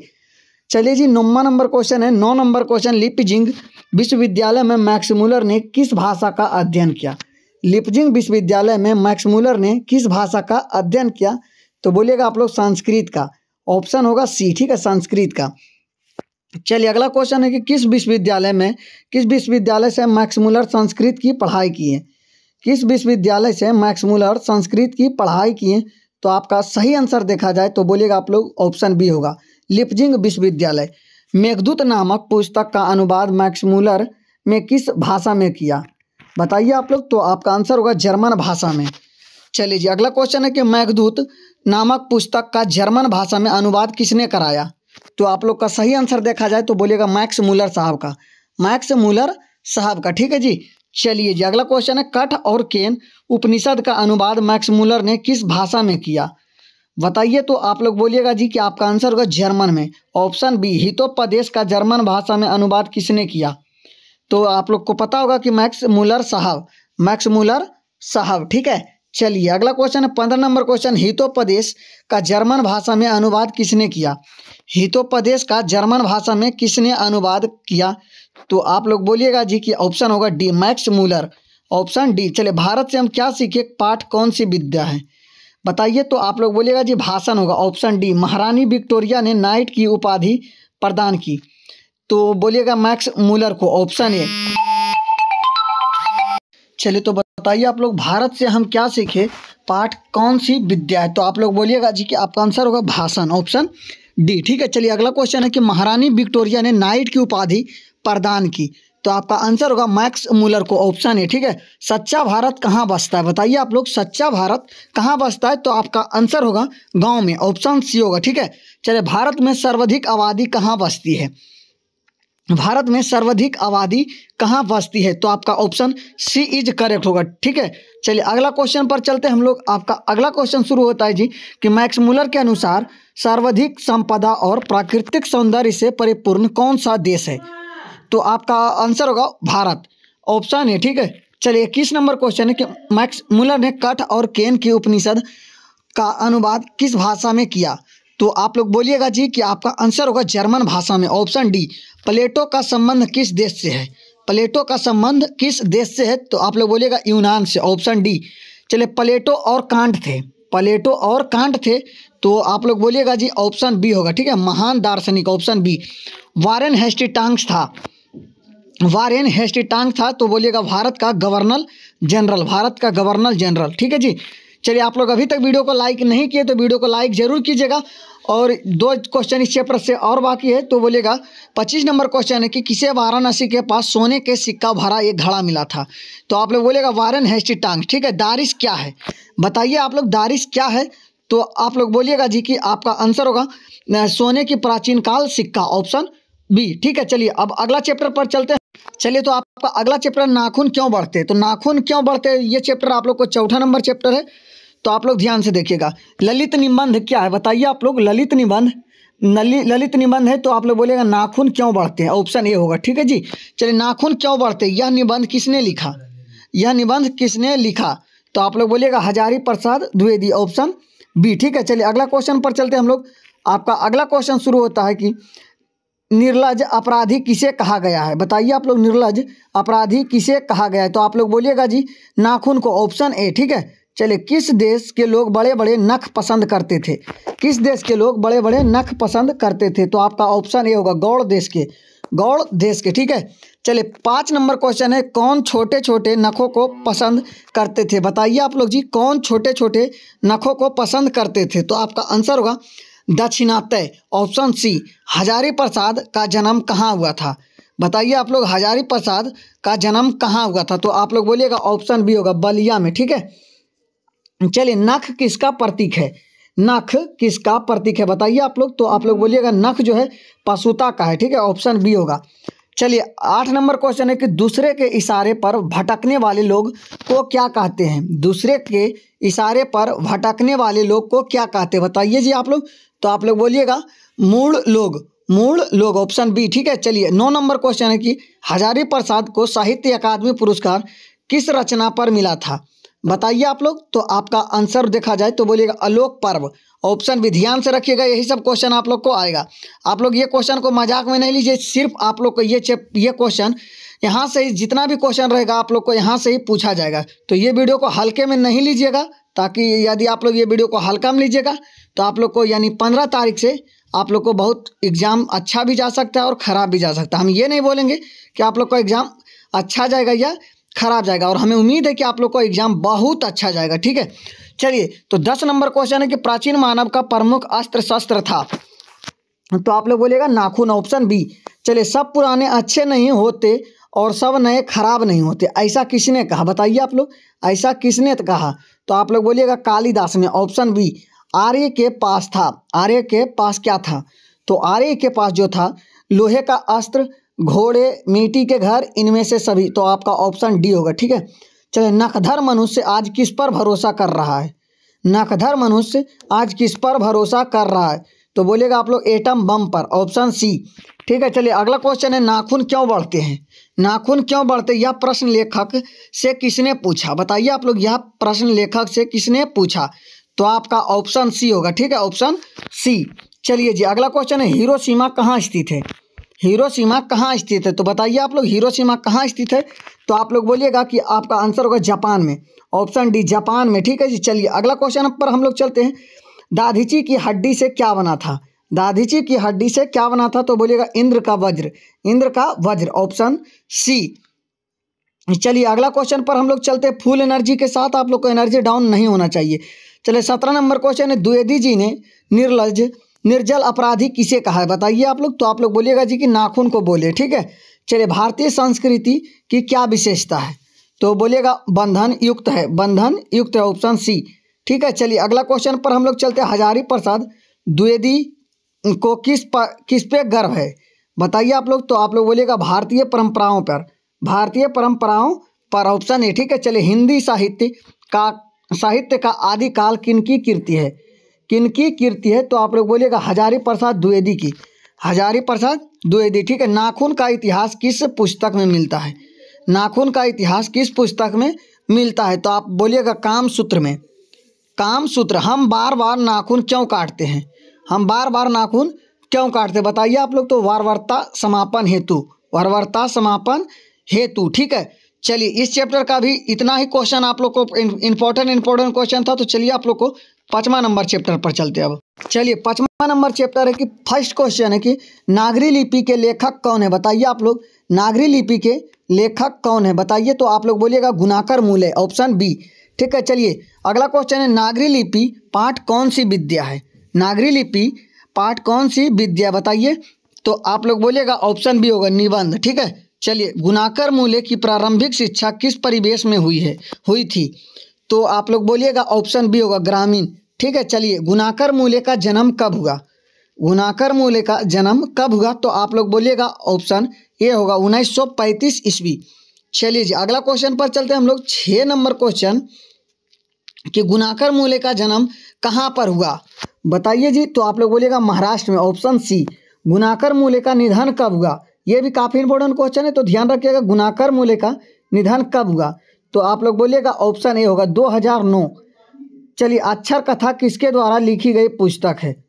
चलिए जी, नौवा नंबर क्वेश्चन है। नौ नंबर क्वेश्चन, लिपजिंग विश्वविद्यालय में मैक्स मूलर ने किस भाषा का अध्ययन किया? लिपजिंग विश्वविद्यालय में मैक्स मूलर ने किस भाषा का अध्ययन किया? तो बोलिएगा आप लोग संस्कृत का। ऑप्शन होगा सी, ठीक है, संस्कृत का। चलिए, अगला क्वेश्चन है कि किस विश्वविद्यालय में, किस विश्वविद्यालय से मैक्स मूलर संस्कृत की पढ़ाई किए किस विश्वविद्यालय से मैक्स मूलर संस्कृत की पढ़ाई किए तो आपका सही आंसर देखा जाए तो बोलिएगा आप लोग ऑप्शन बी होगा, लिपजिंग विश्वविद्यालय। मेघदूत नामक पुस्तक का अनुवाद मैक्स मूलर में किस भाषा में किया? बताइए आप लोग तो आपका आंसर होगा जर्मन भाषा में। चलिए जी, अगला क्वेश्चन है कि मेघदूत नामक पुस्तक का जर्मन भाषा में अनुवाद किसने कराया? तो आप लोग का सही आंसर देखा जाए तो बोलिएगा मैक्स मूलर साहब का। मैक्स मूलर साहब का, ठीक है जी? चलिए जी, अगला क्वेश्चन है, कठ और केन उपनिषद का अनुवाद मैक्स मूलर ने किस भाषा में किया? बताइए तो आप लोग बोलिएगा जी कि आपका आंसर होगा जर्मन में। ऑप्शन बी, हितोपदेश का जर्मन भाषा में अनुवाद किसने किया? तो आप लोग को पता होगा कि मैक्स मूलर साहब, मैक्स मूलर साहब, ठीक है? चलिए, अगला क्वेश्चन है, पंद्रह नंबर क्वेश्चन हितोपदेश का जर्मन भाषा में अनुवाद किसने किया? हितोपदेश का जर्मन भाषा में किसने अनुवाद किया? तो आप लोग बोलिएगा जी कि ऑप्शन होगा D, Max Muller. Option D, चलिए, भारत से हम क्या सीखे? पाठ कौन सी विद्या है? बताइए तो आप लोग बोलिएगा जी भाषण होगा। ऑप्शन डी, महारानी विक्टोरिया ने नाइट की उपाधि प्रदान की। तो बोलिएगा मैक्स मूलर को ऑप्शन ए चलिए तो बताइए आप लोग भारत से हम क्या सीखे? पाठ कौन सी विद्या है? तो आप लोग बोलिएगा जी कि आपका आंसर होगा भाषण, ऑप्शन डी। ठीक है, चलिए अगला क्वेश्चन है कि महारानी विक्टोरिया ने नाइट की उपाधि प्रदान की। तो आपका आंसर होगा मैक्स मूलर को, ऑप्शन है ठीक है, सच्चा भारत कहाँ बसता है? बताइए आप लोग, सच्चा भारत कहाँ बसता है? तो आपका आंसर होगा गाँव में, ऑप्शन सी होगा। ठीक है, चलिए, भारत में सर्वाधिक आबादी कहाँ बसती है? भारत में सर्वाधिक आबादी कहाँ बसती है? तो आपका ऑप्शन सी इज़ करेक्ट होगा, ठीक है? चलिए, अगला क्वेश्चन पर चलते हम लोग। आपका अगला क्वेश्चन शुरू होता है जी, कि मैक्स मूलर के अनुसार सर्वाधिक संपदा और प्राकृतिक सौंदर्य से परिपूर्ण कौन सा देश है? तो आपका आंसर होगा भारत। ऑप्शन है ठीक है? चलिए, इक्कीस नंबर क्वेश्चन है कि मैक्स मूलर ने कठ और केन के उपनिषद का अनुवाद किस भाषा में किया? तो आप लोग बोलिएगा जी कि आपका आंसर होगा जर्मन भाषा में ऑप्शन डी प्लेटो का संबंध किस देश से है? प्लेटो का संबंध किस देश से है? तो आप लोग बोलिएगा यूनान से, ऑप्शन डी। चलिए, प्लेटो और कांट थे। प्लेटो और कांट थे तो आप लोग बोलिएगा जी ऑप्शन बी होगा, ठीक है? महान दार्शनिक, ऑप्शन बी। वारेन हेस्टिटांग्स था। वारेन हेस्टिटांग था तो बोलिएगा भारत का गवर्नर जनरल, भारत का गवर्नर जनरल, ठीक है जी? चलिए, आप लोग अभी तक वीडियो को लाइक नहीं किए तो वीडियो को लाइक ज़रूर कीजिएगा। और दो क्वेश्चन इस चैप्टर से और बाकी है तो बोलेगा, पच्चीस नंबर क्वेश्चन है कि किसे वाराणसी के पास सोने के सिक्का भरा एक घड़ा मिला था? तो आप लोग बोलेगा, वारन हेस्टी टांग। ठीक है दारिश क्या है? बताइए आप लोग दारिश क्या है? तो आप लोग बोलिएगा जी कि आपका आंसर होगा सोने की प्राचीन काल सिक्का ऑप्शन बी ठीक है, चलिए, अब अगला चैप्टर पर चलते हैं। चलिए तो आपका अगला चैप्टर नाखून क्यों बढ़ते? तो नाखून क्यों बढ़ते? ये चैप्टर आप लोग को चौथा नंबर चैप्टर है। तो आप लोग ध्यान से देखिएगा। ललित निबंध क्या है? बताइए आप लोग, ललित निबंध। ललित निबंध है तो आप लोग बोलेगा नाखून क्यों बढ़ते हैं? ऑप्शन ए होगा, ठीक है जी? चलिए, नाखून क्यों बढ़ते हैं? यह निबंध किसने लिखा? यह निबंध किसने लिखा? तो आप लोग बोलिएगा, हजारी प्रसाद द्विवेदी, ऑप्शन बी, ठीक है? चलिए, अगला क्वेश्चन पर चलते हम लोग। आपका अगला क्वेश्चन शुरू होता है कि निर्लज अपराधी किसे कहा गया है? बताइए आप लोग, निर्लज अपराधी किसे कहा गया है? तो आप लोग बोलिएगा जी, नाखून को ऑप्शन ए, ठीक है? चलिए, किस देश के लोग बड़े बड़े नख पसंद करते थे? किस देश के लोग बड़े बड़े नख पसंद करते थे? तो आपका ऑप्शन ए होगा गौड़ देश के। गौड़ देश के, ठीक है? चलिए, पाँच नंबर क्वेश्चन है, कौन छोटे छोटे नखों को पसंद करते थे? बताइए आप लोग जी, कौन छोटे छोटे नखों को पसंद करते थे? तो आपका आंसर होगा दक्षिणातय ऑप्शन सी हजारी प्रसाद का जन्म कहाँ हुआ था? बताइए आप लोग, हजारी प्रसाद का जन्म कहाँ हुआ था? तो आप लोग बोलिएगा ऑप्शन बी होगा, बलिया में, ठीक है? चलिए, नख किसका प्रतीक है? नख किसका प्रतीक है? बताइए आप लोग तो आप लोग बोलिएगा, नख जो है, पशुता का है, ठीक है? ऑप्शन बी होगा। चलिए, आठ नंबर क्वेश्चन है कि दूसरे के इशारे पर भटकने वाले लोग को क्या कहते हैं? दूसरे के इशारे पर भटकने वाले लोग को क्या कहते हैं? बताइए जी आप लोग तो आप लोग बोलिएगा, मूल लोग मूल लोग ऑप्शन बी ठीक है? चलिए, नौ नंबर क्वेश्चन है कि हजारी प्रसाद को साहित्य अकादमी पुरस्कार किस रचना पर मिला था? बताइए आप लोग तो आपका आंसर देखा जाए तो बोलिएगा आलोक पर्व। ऑप्शन भी ध्यान से रखिएगा, यही सब क्वेश्चन आप लोग को आएगा। आप लोग ये क्वेश्चन को मज़ाक में नहीं लीजिए, सिर्फ़ आप लोग को ये ये क्वेश्चन यहाँ से ही, जितना भी क्वेश्चन रहेगा, आप लोग को यहाँ से ही पूछा जाएगा। तो ये वीडियो को हल्के में नहीं लीजिएगा, ताकि यदि आप लोग ये वीडियो को हल्का में लीजिएगा तो आप लोग को यानी पंद्रह तारीख से आप लोग को बहुत एग्ज़ाम अच्छा भी जा सकता है और ख़राब भी जा सकता है। हम ये नहीं बोलेंगे कि आप लोग का एग्ज़ाम अच्छा जाएगा या खराब जाएगा और हमें उम्मीद है कि आप लोग का एग्ज़ाम बहुत अच्छा जाएगा, ठीक है? चलिए तो दस नंबर क्वेश्चन है कि प्राचीन मानव का प्रमुख अस्त्र शस्त्र था। तो आप लोग बोलिएगा नाखून ऑप्शन बी। चलिए, सब पुराने अच्छे नहीं होते और सब नए खराब नहीं होते। ऐसा किसने कहा? बताइए आप लोग। ऐसा किसने कहा? तो आप लोग बोलिएगा कालिदास ने। ऑप्शन बी, आर्य के पास था। आर्य के पास क्या था? तो आर्य के पास जो था, लोहे का अस्त्र घोड़े, मिट्टी के घर, इनमें से सभी। तो आपका ऑप्शन डी होगा, ठीक है? चलिए, नखधर मनुष्य आज किस पर भरोसा कर रहा है? नखधर मनुष्य आज किस पर भरोसा कर रहा है? तो बोलिएगा आप लोग एटम बम पर, ऑप्शन सी। ठीक है, चलिए, अगला क्वेश्चन है, नाखून क्यों बढ़ते हैं? नाखून क्यों बढ़ते यह प्रश्न लेखक से किसने पूछा? बताइए आप लोग, यह प्रश्न लेखक से किसने पूछा? तो आपका ऑप्शन सी होगा, ठीक है? Option C. चलिए जी, अगला क्वेश्चन है हीरो सीमा कहाँ स्थित है? हिरोशिमा कहाँ स्थित है? तो बताइए आप लोग, हिरोशिमा कहाँ स्थित है? तो आप लोग बोलिएगा कि आपका आंसर होगा जापान में। ऑप्शन डी, जापान में। ठीक है जी, चलिए, अगला क्वेश्चन पर हम लोग चलते हैं। दाधिची की हड्डी से क्या बना था? दाधिची की हड्डी से क्या बना था? तो बोलिएगा इंद्र का वज्र। इंद्र का वज्र, ऑप्शन सी। चलिए, अगला क्वेश्चन पर हम लोग चलते हैं। फुल एनर्जी के साथ आप लोग को एनर्जी डाउन नहीं होना चाहिए। चलिए, सत्रह नंबर क्वेश्चन है। द्विवेदी जी ने निर्लज निर्जल अपराधी किसे कहा है? बताइए आप लोग तो आप लोग बोलिएगा जी कि नाखून को बोले, ठीक है? चलिए, भारतीय संस्कृति की क्या विशेषता है? तो बोलिएगा, बंधन युक्त है। बंधन युक्त है, ऑप्शन सी। ठीक है, चलिए, अगला क्वेश्चन पर हम लोग चलते हैं। हजारी प्रसाद द्विवेदी को किस पर किस पे गर्व है? बताइए आप लोग तो आप लोग बोलिएगा, भारतीय परंपराओं पर। भारतीय परंपराओं पर ऑप्शन है ठीक है, चलिए, हिंदी साहित्य का साहित्य का आदिकाल किन की कीर्ति है? किन की कीर्ति है? तो आप लोग बोलिएगा, हजारी प्रसाद द्विवेदी की। हजारी प्रसाद द्विवेदी, ठीक है? नाखून का इतिहास किस पुस्तक में मिलता है? नाखून का इतिहास किस पुस्तक में मिलता है? तो आप बोलिएगा काम सूत्र में। काम सूत्र हम बार बार नाखून क्यों काटते हैं? हम बार बार नाखून क्यों काटते बताइए आप लोग तो वारवर्ता समापन हेतु। वारवर्ता समापन हेतु, ठीक है? चलिए, इस चैप्टर का भी इतना ही क्वेश्चन आप लोग को इंपॉर्टेंट इंपॉर्टेंट क्वेश्चन था तो चलिए आप लोग को पाँचवा नंबर चैप्टर पर चलते अब। चलिए, पाँचवा नंबर चैप्टर है कि फ़र्स्ट क्वेश्चन है कि नागरी लिपि के लेखक कौन है? बताइए आप लोग, नागरी लिपि के लेखक कौन है? बताइए तो आप लोग बोलिएगा गुनाकर मूल ऑप्शन बी ठीक है, चलिए, अगला क्वेश्चन है, नागरी लिपि पाठ कौन सी विद्या है? नागरी लिपि पाठ कौन सी विद्या बताइए तो आप लोग बोलिएगा ऑप्शन बी होगा, निबंध। ठीक है चलिए, गुनाकर मूल्य की प्रारंभिक शिक्षा किस परिवेश में हुई है? हुई थी। तो आप लोग बोलिएगा ऑप्शन बी होगा, ग्रामीण। ठीक है, चलिए, गुनाकर मूल्य का जन्म कब हुआ? गुनाकर मूल्य का जन्म कब हुआ? तो आप लोग बोलिएगा ऑप्शन ए होगा, उन्नीस सौ पैंतीस ईस्वी। चलिए जी, अगला क्वेश्चन पर चलते हैं हम लोग। छः नंबर क्वेश्चन कि गुनाकर मूल्य का जन्म कहाँ पर हुआ? बताइए जी तो आप लोग बोलिएगा, महाराष्ट्र में ऑप्शन सी गुनाकर मूल्य का निधन कब हुआ? ये भी काफ़ी इंपॉर्टेंट क्वेश्चन है तो ध्यान रखिएगा गुनाकर मूल्य का निधन कब हुआ? तो आप लोग बोलिएगा ऑप्शन ए होगा 2009 चलिए, अक्षर कथा किसके द्वारा लिखी गई पुस्तक है?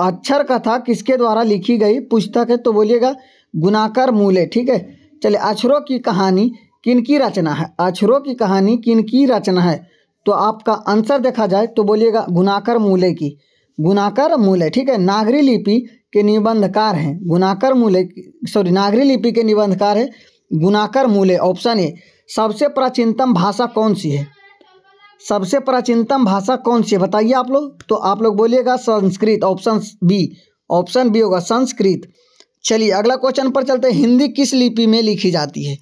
अक्षर कथा किसके द्वारा लिखी गई पुस्तक है? तो बोलिएगा गुनाकर मूल्य, ठीक है? चलिए, अक्षरों की कहानी किन की रचना है? अक्षरों की कहानी किन की रचना है? तो आपका आंसर देखा जाए तो बोलिएगा गुनाकर मूल्य की। गुनाकर मूल्य, ठीक है? नागरी लिपि के निबंधकार हैं। गुनाकर मूल्य सॉरी नागरी लिपि के निबंधकार है। गुनाकर मूल्य ऑप्शन ए सबसे प्राचीनतम भाषा कौन सी है? सबसे प्राचीनतम भाषा कौन सी है? बताइए आप लोग। तो आप लोग बोलिएगा Sanskrit option B option B होगा संस्कृत। चलिए, अगला क्वेश्चन पर चलते हैं। हिंदी किस लिपि में लिखी जाती है?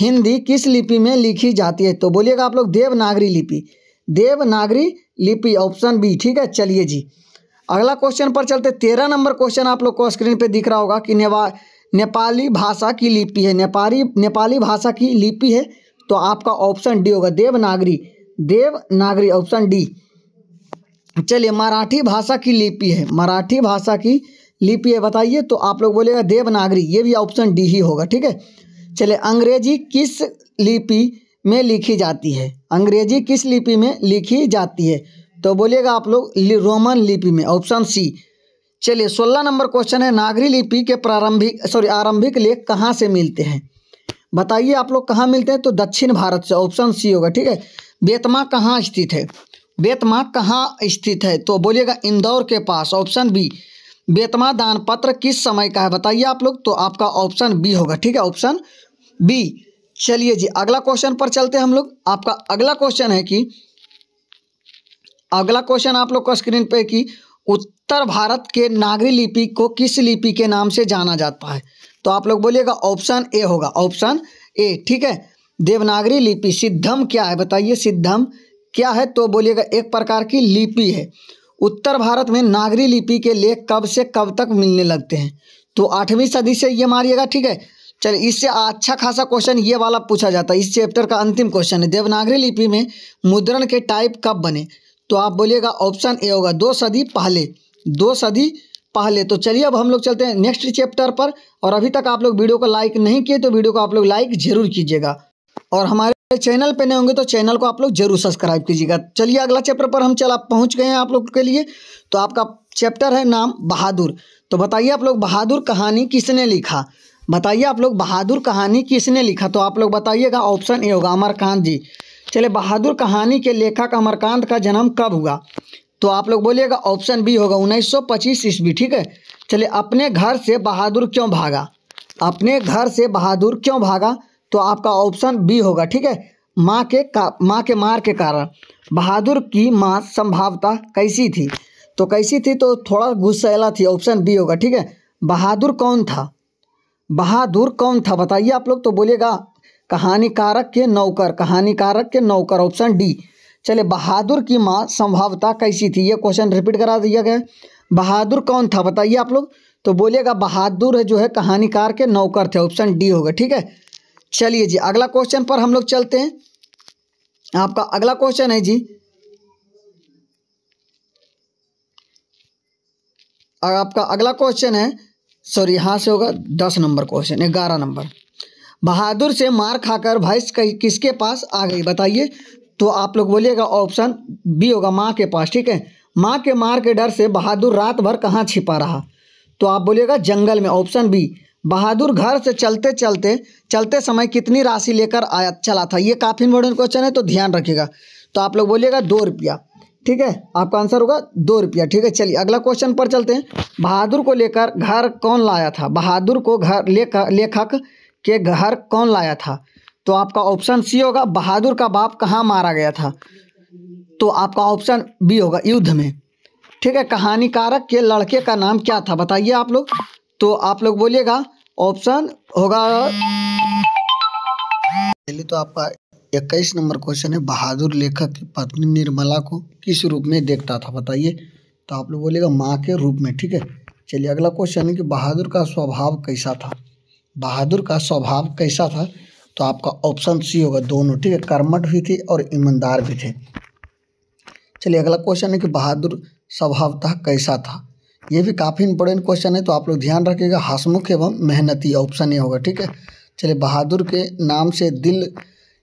हिंदी किस लिपि में लिखी जाती है? तो बोलिएगा आप लोग देवनागरी लिपि। देवनागरी लिपि ऑप्शन बी ठीक है? चलिए जी। अगला क्वेश्चन पर चलते, तेरह नंबर क्वेश्चन आप लोग को स्क्रीन पे दिख रहा होगा कि नेवा, नेपाली भाषा की लिपि है। नेपाली नेपाली भाषा की लिपि है तो आपका ऑप्शन डी होगा। देवनागरी देवनागरी ऑप्शन डी चलिए, मराठी भाषा की लिपि है। मराठी भाषा की लिपि है, बताइए तो आप लोग बोलेगा देवनागरी ये भी ऑप्शन डी ही होगा, ठीक है? चलिए, अंग्रेज़ी किस लिपि में लिखी जाती है? अंग्रेज़ी किस लिपि में लिखी जाती है? तो बोलिएगा आप लोग रोमन लिपि में ऑप्शन सी चलिए, सोलह नंबर क्वेश्चन है, नागरी लिपि के प्रारंभिक सॉरी आरंभिक लेख कहाँ से मिलते हैं? बताइए आप लोग कहाँ मिलते हैं? तो दक्षिण भारत से ऑप्शन सी होगा, ठीक है? बेतमा कहाँ स्थित है? बेतमा कहाँ स्थित है? तो बोलिएगा इंदौर के पास ऑप्शन बी बेतमा दान पत्र किस समय का है? बताइए आप लोग तो आपका ऑप्शन बी होगा, ठीक है? ऑप्शन बी चलिए जी, अगला क्वेश्चन पर चलते हैं हम लोग। आपका अगला क्वेश्चन है कि अगला क्वेश्चन आप लोग को स्क्रीन पे कि उत्तर भारत के नागरी लिपि को किस लिपि के नाम से जाना जाता है? तो आप लोग बोलिएगा ऑप्शन ए होगा। ऑप्शन ए ठीक है? देवनागरी लिपि, सिद्धम क्या है? बताइए, सिद्धम क्या है? तो बोलिएगा एक प्रकार की लिपि है। उत्तर भारत में नागरी लिपि के लेख कब से कब तक मिलने लगते हैं? तो आठवीं सदी से ये मारिएगा ठीक है? चलिए इससे अच्छा खासा क्वेश्चन ये वाला पूछा जाता है। इस चैप्टर का अंतिम क्वेश्चन है। देवनागरी लिपि में मुद्रण के टाइप कब बने? तो आप बोलिएगा ऑप्शन ए होगा। दो सदी पहले, दो सदी पहले। तो चलिए अब हम लोग चलते हैं नेक्स्ट चैप्टर पर। और अभी तक आप लोग वीडियो को लाइक नहीं किए तो वीडियो को आप लोग लाइक ज़रूर कीजिएगा। और हमारे चैनल पे नहीं होंगे तो चैनल को आप लोग ज़रूर सब्सक्राइब कीजिएगा। चलिए अगला चैप्टर पर हम चला पहुँच गए हैं आप लोग के लिए। तो आपका चैप्टर है नाम बहादुर। तो बताइए आप लोग बहादुर कहानी किसने लिखा? बताइए आप लोग बहादुर कहानी किसने लिखा? तो आप लोग बताइएगा ऑप्शन ए होगा अमरकांत जी। चलिए, बहादुर कहानी के लेखक अमरकांत का जन्म कब हुआ? तो आप लोग बोलिएगा, ऑप्शन बी होगा, उन्नीस सौ पच्चीस ईस्वी, ठीक है? चलिए, अपने घर से बहादुर क्यों भागा? अपने घर से बहादुर क्यों भागा? तो आपका ऑप्शन बी होगा, ठीक है? माँ के का, माँ के मार के कारण। बहादुर की माँ संभावता कैसी थी? तो कैसी थी तो थोड़ा गुस्सैला थी, ऑप्शन बी होगा, ठीक है? बहादुर कौन था? बहादुर कौन था? बताइए आप लोग तो बोलिएगा कहानीकारक के नौकर, कहानीकारक के नौकर ऑप्शन डी चले बहादुर की माँ संभावता कैसी थी? ये क्वेश्चन रिपीट करा दिया गया। बहादुर कौन था? बताइए आप लोग। तो बोलिएगा, बहादुर जो है कहानीकार के नौकर थे। ऑप्शन डी होगा ठीक है? चलिए जी, अगला क्वेश्चन पर हम लोग चलते हैं। आपका अगला क्वेश्चन है जी। आपका अगला क्वेश्चन है सॉरी यहाँ से होगा दस नंबर क्वेश्चन ग्यारह नंबर। बहादुर से मार खाकर भैंस किसके पास आ गई, बताइए। तो आप लोग बोलिएगा ऑप्शन बी होगा माँ के पास, ठीक है? माँ के मार के डर से बहादुर रात भर कहाँ छिपा रहा? तो आप बोलिएगा जंगल में, ऑप्शन बी। बहादुर घर से चलते चलते चलते समय कितनी राशि लेकर आया, चला था? ये काफ़ी इंपॉर्टेंट क्वेश्चन है तो ध्यान रखिएगा। तो आप लोग बोलिएगा दो रुपया, ठीक है? आपका आंसर होगा दो रुपया, ठीक है? चलिए, अगला क्वेश्चन पर चलते हैं। बहादुर को लेकर घर कौन लाया था? बहादुर को घर लेकर लेखक के घर कौन लाया था? तो आपका ऑप्शन सी होगा, बहादुर का बाप कहाँ मारा गया था? तो आपका ऑप्शन बी होगा, युद्ध में। ठीक है, कहानीकारक के लड़के का नाम क्या था, बताइए आप लोग। तो आप लोग बोलिएगा ऑप्शन होगा। पहले तो आपका इक्कीस नंबर क्वेश्चन है, बहादुर लेखक की पत्नी निर्मला को किस रूप में देखता था, बताइए। तो आप लोग बोलिएगा, माँ के रूप में, ठीक है। चलिए, अगला क्वेश्चन है कि बहादुर का स्वभाव कैसा था? बहादुर का स्वभाव कैसा था तो आपका ऑप्शन सी होगा। दोनों, ठीक है? कर्मठ भी थे और ईमानदार भी थे। चलिए, अगला क्वेश्चन है कि बहादुर स्वभावतः कैसा था? ये भी काफ़ी इंपॉर्टेंट क्वेश्चन है तो आप लोग ध्यान रखिएगा, हसमुख एवं मेहनती ऑप्शन ये होगा, ठीक है? चलिए, बहादुर के नाम से दिल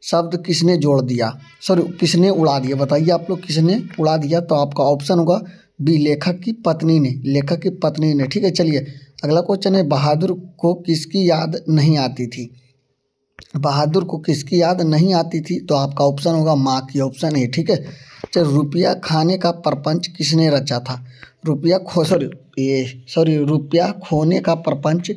शब्द किसने जोड़ दिया? सॉरी किसने उड़ा दिया? बताइए आप लोग, किसने उड़ा दिया? तो आपका ऑप्शन होगा, बी, लेखक की पत्नी ने, लेखक की पत्नी ने, ठीक है? चलिए अगला क्वेश्चन है, बहादुर को किसकी याद नहीं आती थी? बहादुर को किसकी याद नहीं आती थी? तो आपका ऑप्शन होगा माँ की ऑप्शन है ठीक है? चल रुपया खाने का प्रपंच किसने रचा था? रुपया खो सॉरी ये सॉरी रुपया खोने का प्रपंच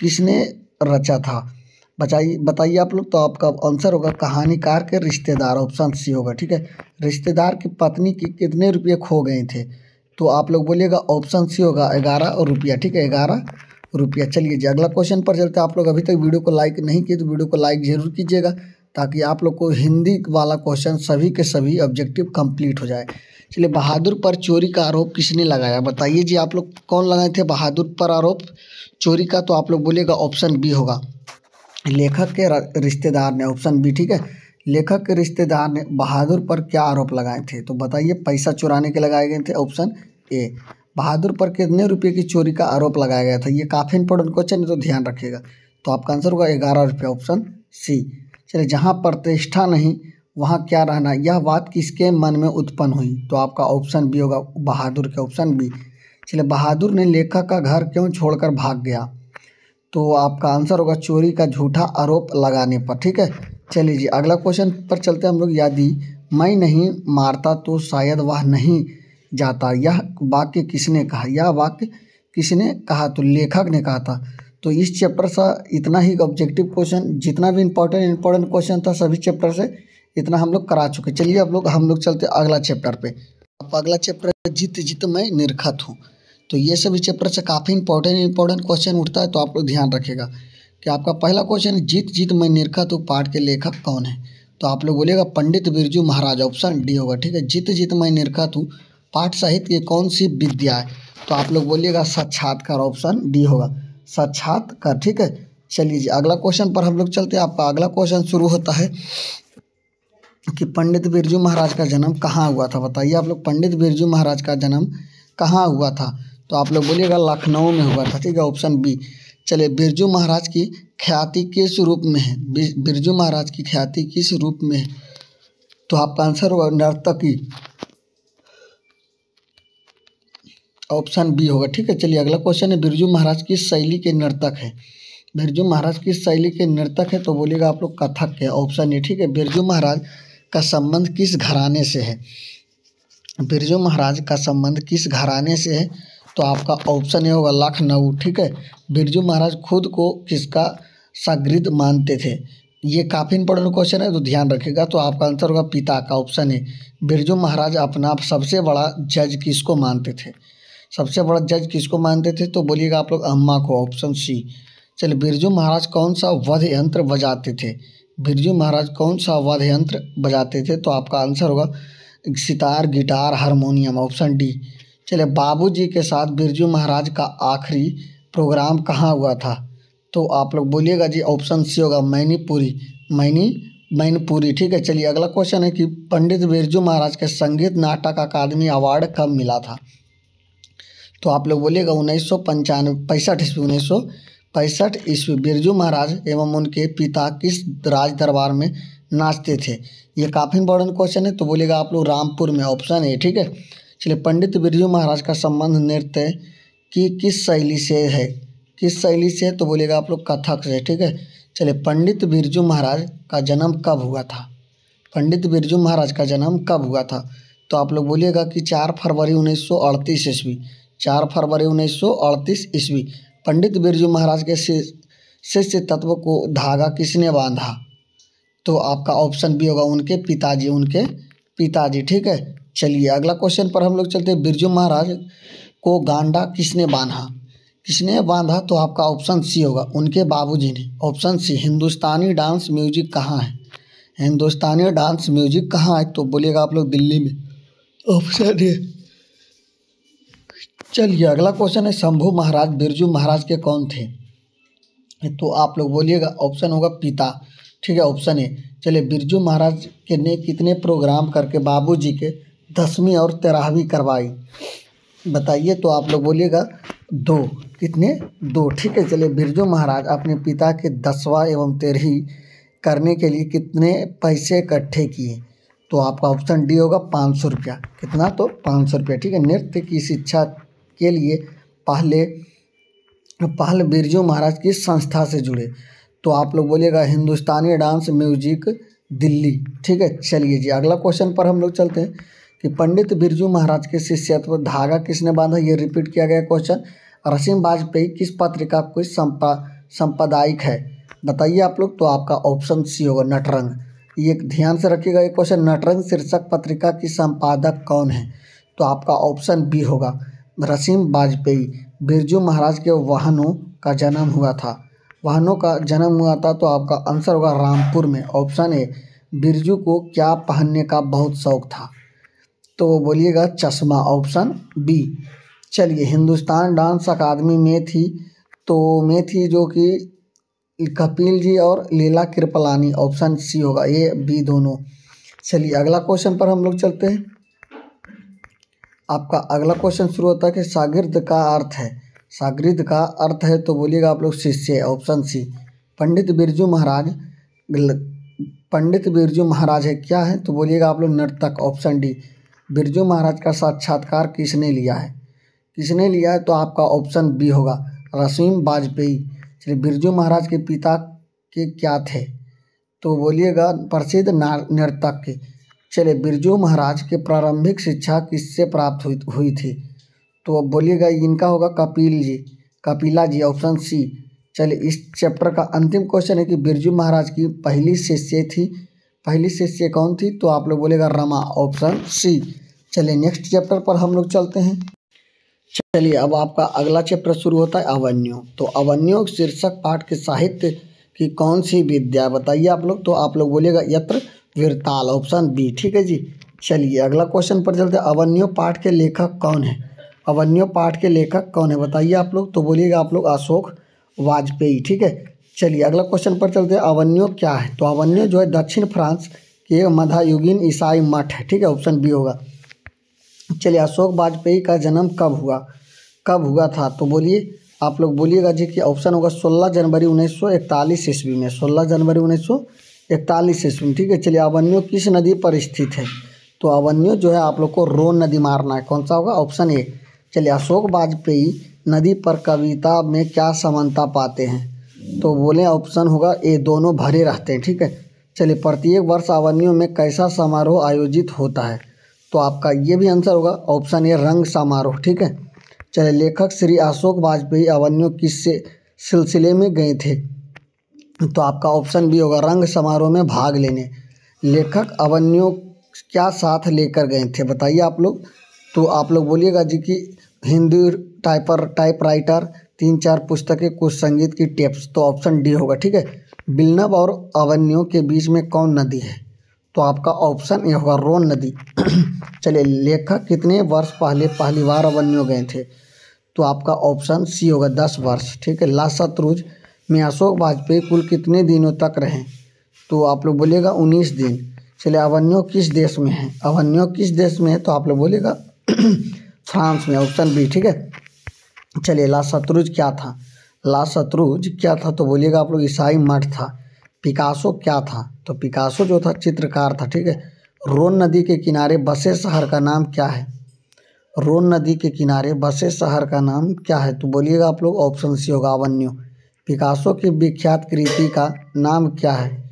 किसने रचा था? बचाइए बताइए आप लोग तो आपका आंसर होगा कहानीकार के रिश्तेदार ऑप्शन सी होगा, ठीक है? रिश्तेदार की पत्नी की कितने रुपये खो गए थे? तो आप लोग बोलिएगा ऑप्शन सी होगा ग्यारह रुपया, ठीक है, ग्यारह रुपया। चलिए जी, अगला क्वेश्चन पर चलते हैं। आप लोग अभी तक वीडियो को लाइक नहीं किए तो वीडियो को लाइक ज़रूर कीजिएगा ताकि आप लोग को हिंदी वाला क्वेश्चन सभी के सभी ऑब्जेक्टिव कंप्लीट हो जाए। चलिए, बहादुर पर चोरी का आरोप किसने लगाया? बताइए जी, आप लोग कौन लगाए थे? बहादुर पर आरोप चोरी का तो आप लोग बोलिएगा ऑप्शन बी होगा। लेखक के रिश्तेदार ने ऑप्शन बी ठीक है। लेखक के रिश्तेदार ने बहादुर पर क्या आरोप लगाए थे? तो बताइए, पैसा चुराने के लगाए गए थे? ऑप्शन ए, बहादुर पर कितने रुपये की चोरी का आरोप लगाया गया था? ये काफ़ी इंपॉर्टेंट क्वेश्चन है तो ध्यान रखिएगा। तो आपका आंसर होगा ग्यारह रुपये ऑप्शन सी। चलिए, जहाँ प्रतिष्ठा नहीं, वहाँ क्या रहना यह बात किसके मन में उत्पन्न हुई? तो आपका ऑप्शन बी होगा, बहादुर के ऑप्शन बी। चलिए, बहादुर ने लेखक का घर क्यों छोड़कर भाग गया? तो आपका आंसर होगा चोरी का झूठा आरोप लगाने पर, ठीक है? चलिए जी, अगला क्वेश्चन पर चलते हैं। हम लोग यदि मैं नहीं मारता तो शायद वह नहीं जाता। यह वाक्य किसने कहा? यह वाक्य किसने कहा? तो लेखक ने कहा था। तो इस चैप्टर से इतना ही ऑब्जेक्टिव क्वेश्चन जितना भी इंपॉर्टेंट इंपॉर्टेंट क्वेश्चन था, सभी चैप्टर से इतना हम लोग करा चुके चलिए अब लोग, हम लोग चलते अगला चैप्टर पे। अब अगला चैप्टर जीत जीत मैं निरखत हूँ। तो ये सभी चैप्टर से काफ़ी इंपॉर्टेंट इंपॉर्टेंट क्वेश्चन उठता है तो आप लोग ध्यान रखिएगा। कि आपका पहला क्वेश्चन जीत जीत मैं निर्खत हूँ पाठ के लेखक कौन है? तो आप लोग बोलिएगा, पंडित बिरजू महाराज ऑप्शन डी होगा, ठीक है? जीत जीत मैं निरखा, तू पाठ साहित्य की कौन सी विद्या है? तो आप लोग बोलिएगा, साक्षात्कार ऑप्शन डी होगा। साक्षात्कार, ठीक है? चलिए अगला क्वेश्चन पर हम लोग चलते हैं। आपका अगला क्वेश्चन शुरू होता है कि पंडित बिरजू महाराज का जन्म कहाँ हुआ था? बताइए आप लोग, पंडित बिरजू महाराज का जन्म कहाँ हुआ था? तो आप लोग बोलिएगा, लखनऊ में हुआ था, ठीक है? ऑप्शन बी चलिए बिरजू महाराज की ख्याति किस रूप में है? बिरजू महाराज की ख्याति किस रूप में है? तो आपका आंसर होगा नर्तकी। ऑप्शन बी होगा, ठीक है? चलिए, अगला क्वेश्चन है, बिरजू महाराज किस शैली के नर्तक है। बिरजू महाराज किस शैली के नर्तक है तो बोलिएगा आप लोग कथक है ऑप्शन ए, ठीक है? बिरजू महाराज का संबंध किस घराने से है? बिरजू महाराज का संबंध किस घराने से है? तो आपका ऑप्शन ये होगा लखनऊ ठीक है? बिरजू महाराज खुद को किसका सागृद मानते थे। ये काफ़ी इंपॉर्टेंट क्वेश्चन है तो ध्यान रखिएगा तो आपका आंसर होगा पिता का ऑप्शन है बिरजू महाराज अपना सबसे बड़ा जज किसको मानते थे? सबसे बड़ा जज किसको मानते थे? तो बोलिएगा आप लोग अम्मा को ऑप्शन सी चलिए, बिरजू महाराज कौन सा वध यंत्र बजाते थे? बिरजू महाराज कौन सा वाद्य यंत्र बजाते थे? तो आपका आंसर होगा sitar, guitar, harmonium option D चलिए बाबूजी के साथ बिरजू महाराज का आखिरी प्रोग्राम कहाँ हुआ था? तो आप लोग बोलिएगा जी, ऑप्शन सी होगा मैनीपुरी। मैनी, मैनपुरी, ठीक है? चलिए अगला क्वेश्चन है कि पंडित बिरजू महाराज के संगीत नाटक अकादमी अवार्ड कब मिला था? तो आप लोग बोलिएगा उन्नीस सौ पंचानवे, पैंसठ ईस्वी, उन्नीस सौ पैंसठ ईस्वी बिरजू महाराज एवं उनके पिता किस राज दरबार में नाचते थे? ये काफ़ी इंपॉर्टेंट क्वेश्चन है तो बोलेगा आप लोग रामपुर में ऑप्शन है ठीक है? चलिए पंडित बिरजू महाराज का संबंध नृत्य की किस शैली से है? किस शैली से है तो बोलेगा आप लोग कथक से, ठीक है? चलिए पंडित बिरजू महाराज का जन्म कब हुआ था? पंडित बिरजू महाराज का जन्म कब हुआ था? तो आप लोग बोलिएगा कि चार फरवरी उन्नीस सौ अड़तीस ईस्वी। चार फरवरी उन्नीस सौ अड़तीस ईस्वी। पंडित बिरजू महाराज के शिष्य तत्व को धागा किसने बांधा? तो आपका ऑप्शन भी होगा उनके पिताजी उनके पिताजी, ठीक है? चलिए, अगला क्वेश्चन पर हम लोग चलते हैं। बिरजू महाराज को गांडा किसने बांधा? किसने बांधा? तो आपका ऑप्शन सी होगा। उनके बाबूजी ने। Option C Hindustani dance music कहाँ है? हिंदुस्तानी डांस म्यूज़िक कहाँ है? तो बोलिएगा आप लोग दिल्ली में। ऑप्शन है चलिए, अगला क्वेश्चन है, शंभू महाराज, बिरजू महाराज के कौन थे? तो आप लोग बोलिएगा ऑप्शन होगा पिता। ठीक है ऑप्शन ए चलिए, बिरजू महाराज के ने कितने प्रोग्राम करके, बाबूजी के दसवीं और तेरहवीं करवाई। बताइए तो आप लोग बोलिएगा, दो। कितने? दो। ठीक है, चलिए बिरजू महाराज, अपने पिता के दसवा एवं तेरहवीं करने के लिए कितने पैसे इकट्ठे किए? तो आपका ऑप्शन डी होगा पाँच सौ रुपया। कितना? तो पाँच सौ रुपया। ठीक है, नृत्य की शिक्षा के लिए पहले पहले बिरजू महाराज की संस्था से जुड़े। तो आप लोग बोलिएगा, हिंदुस्तानी डांस म्यूज़िक दिल्ली। ठीक है, चलिए जी, अगला क्वेश्चन पर हम लोग चलते हैं। कि पंडित बिरजू महाराज के शिष्यत्व धागा किसने बांधा, ये रिपीट किया गया क्वेश्चन रसीम वाजपेयी किस पत्रिका को संपा, संपादायिक है? बताइए आप लोग तो आपका ऑप्शन सी होगा, नटरंग. ये ध्यान से रखिएगा ये क्वेश्चन नटरंग शीर्षक पत्रिका की संपादक कौन है? तो आपका ऑप्शन बी होगा. रसीम वाजपेयी, बिरजू महाराज के वाहनों का जन्म हुआ था. वाहनों का जन्म हुआ था तो आपका आंसर होगा रामपुर में. ऑप्शन ए बिरजू को क्या पहनने का बहुत शौक था? तो बोलिएगा चश्मा ऑप्शन बी। चलिए, हिंदुस्तान डांस अकादमी में थी। तो में थी जो कि कपिल जी और लीला कृपलानी, ऑप्शन सी होगा ये बी दोनों। चलिए, अगला क्वेश्चन पर हम लोग चलते हैं। आपका अगला क्वेश्चन शुरू होता है कि शागिर्द का अर्थ है। शागिर्द का अर्थ है तो बोलिएगा आप लोग शिष्य, ऑप्शन सी। पंडित बिरजू महाराज पंडित बिरजू महाराज है, क्या है? तो बोलिएगा आप लोग नर्तक, ऑप्शन डी। बिरजू महाराज का साक्षात्कार किसने लिया है? किसने लिया है तो आपका ऑप्शन बी होगा, रसीम वाजपेयी चलिए बिरजू महाराज के पिता के क्या थे? तो बोलिएगा, प्रसिद्ध नर्तक के। चलिए, बिरजू महाराज के प्रारंभिक शिक्षा किससे प्राप्त हुई हुई थी? तो अब बोलिएगा, इनका होगा कपिल जी। Kapila ji, option C. चलिए, इस चैप्टर का अंतिम क्वेश्चन है कि बिरजू महाराज की पहली शिष्य थी। पहली शिष्य कौन थी? तो आप लोग बोलेगा रमा, ऑप्शन सी। चलिए नेक्स्ट चैप्टर पर हम लोग चलते हैं। चलिए अब आपका अगला चैप्टर शुरू होता है अवन्यो। तो अवन्यो शीर्षक पाठ के साहित्य की कौन सी विद्या बताइए आप लोग? तो आप लोग बोलिएगा यत्र विरताल ऑप्शन बी ठीक है जी? चलिए अगला क्वेश्चन पर चलते हैं। अवन्यो पाठ के लेखक कौन है? अवन्यो पाठ के लेखक कौन है बताइए आप लोग? तो बोलिएगा आप लोग अशोक वाजपेयी, ठीक है? चलिए अगला क्वेश्चन पर चलते हैं। अवन्यो क्या है? तो अवन्यो जो है दक्षिण फ्रांस के मध्युगीन ईसाई मठ है, ठीक है? ऑप्शन बी होगा। चलिए, अशोक वाजपेयी का जन्म कब हुआ? कब हुआ था? तो बोलिए, आप लोग बोलिएगा जी कि ऑप्शन होगा सोलह जनवरी उन्नीस सौ इकतालीस ईस्वी में। सोलह जनवरी उन्नीस सौ इकतालीस ईस्वी में, ठीक है? चलिए, अवन्यो किस नदी पर स्थित है? तो अवन्यो जो है, आप लोग को रोन नदी मारना है। कौन सा होगा? Option A. चलिए, अशोक वाजपेयी नदी पर कविता में क्या समानता पाते हैं? तो बोले, ऑप्शन होगा ए, दोनों भरे रहते हैं, ठीक है? चलिए, प्रत्येक वर्ष अवन्यों में कैसा समारोह आयोजित होता है? तो आपका ये भी आंसर होगा ऑप्शन ए रंग समारोह, ठीक है? चलिए, लेखक श्री अशोक वाजपेयी अवन्यों किस सिलसिले में गए थे। तो आपका ऑप्शन बी होगा, रंग समारोह में भाग लेने। लेखक अवन्यों क्या साथ लेकर गए थे, बताइए आप लोग? तो आप लोग बोलिएगा जी कि हिंदी टाइपर टाइप राइटर तीन चार पुस्तकें, कुछ संगीत की टेप्स तो ऑप्शन डी होगा, ठीक है? बिलनब और अवन्यों के बीच में कौन नदी है? तो आपका ऑप्शन ये होगा रोन नदी। चलिए, लेखक कितने वर्ष पहले पहली बार अवन्यों गए थे? तो आपका ऑप्शन सी होगा दस वर्ष। ठीक है लाशत्रुज में अशोक वाजपेयी कुल कितने दिनों तक रहे? तो आप लोग बोलेगा उन्नीस दिन। चलिए, अवन्यो किस देश में है? अवन्यो किस देश में है? तो आप लोग बोलेगा फ्रांस में, ऑप्शन बी। ठीक है, चलिए ला शत्रुज क्या था? ला शत्रुज क्या था? तो बोलिएगा आप लोग ईसाई मठ था। पिकासो क्या था? तो पिकासो जो था, चित्रकार था, ठीक है? रोन नदी के किनारे बसे शहर का नाम क्या है? रोन नदी के किनारे बसे शहर का नाम क्या है? तो बोलिएगा आप लोग, ऑप्शन सी होगा अवन्यो। पिकासो की विख्यात कृति का नाम क्या है?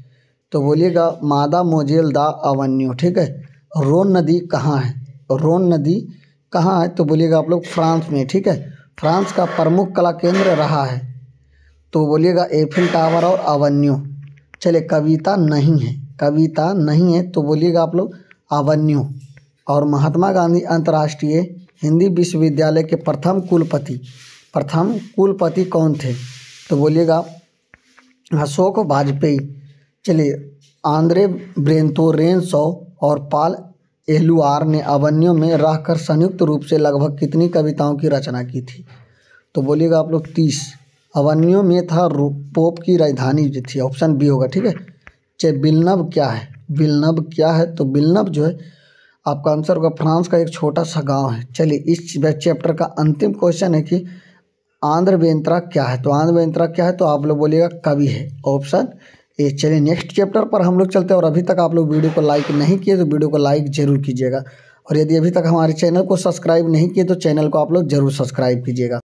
तो बोलिएगा, मादा मोजेल दा अवन्यो, ठीक है? रोन नदी कहाँ है? रोन नदी कहाँ है? तो बोलिएगा आप लोग, फ्रांस में, ठीक है? फ्रांस का प्रमुख कला केंद्र रहा है। तो बोलिएगा, एफिल टावर और अवन्यो। चलिए कविता नहीं है। कविता नहीं है तो बोलिएगा आप लोग, अवन्यो। और महात्मा गांधी अंतर्राष्ट्रीय हिंदी विश्वविद्यालय के प्रथम कुलपति। प्रथम कुलपति कौन थे? तो बोलिएगा अशोक वाजपेयी। चलिए, आंद्रे ब्रेंतोरेंसो और पाल एहलुआर ने अवन्यों में रहकर संयुक्त रूप से लगभग कितनी कविताओं की रचना की थी? तो बोलिएगा आप लोग, तीस। अवन्यों में था पोप की राजधानी जो थी, ऑप्शन बी होगा, ठीक है? चाहे बिलनब क्या है? बिलनब क्या है? तो बिलनब जो है, आपका आंसर होगा फ्रांस का एक छोटा सा गाँव है। चलिए, इस चैप्टर का अंतिम क्वेश्चन है कि आंध्र बेंत्रा क्या है? तो आंध्र बेंत्रा क्या है? तो आप लोग बोलिएगा कवि है, ऑप्शन ए। चलिए, नेक्स्ट चैप्टर पर हम लोग चलते हैं और अभी तक आप लोग वीडियो को लाइक नहीं किए तो वीडियो को लाइक ज़रूर कीजिएगा। और यदि अभी तक हमारे चैनल को सब्सक्राइब नहीं किए तो चैनल को आप लोग ज़रूर सब्सक्राइब कीजिएगा।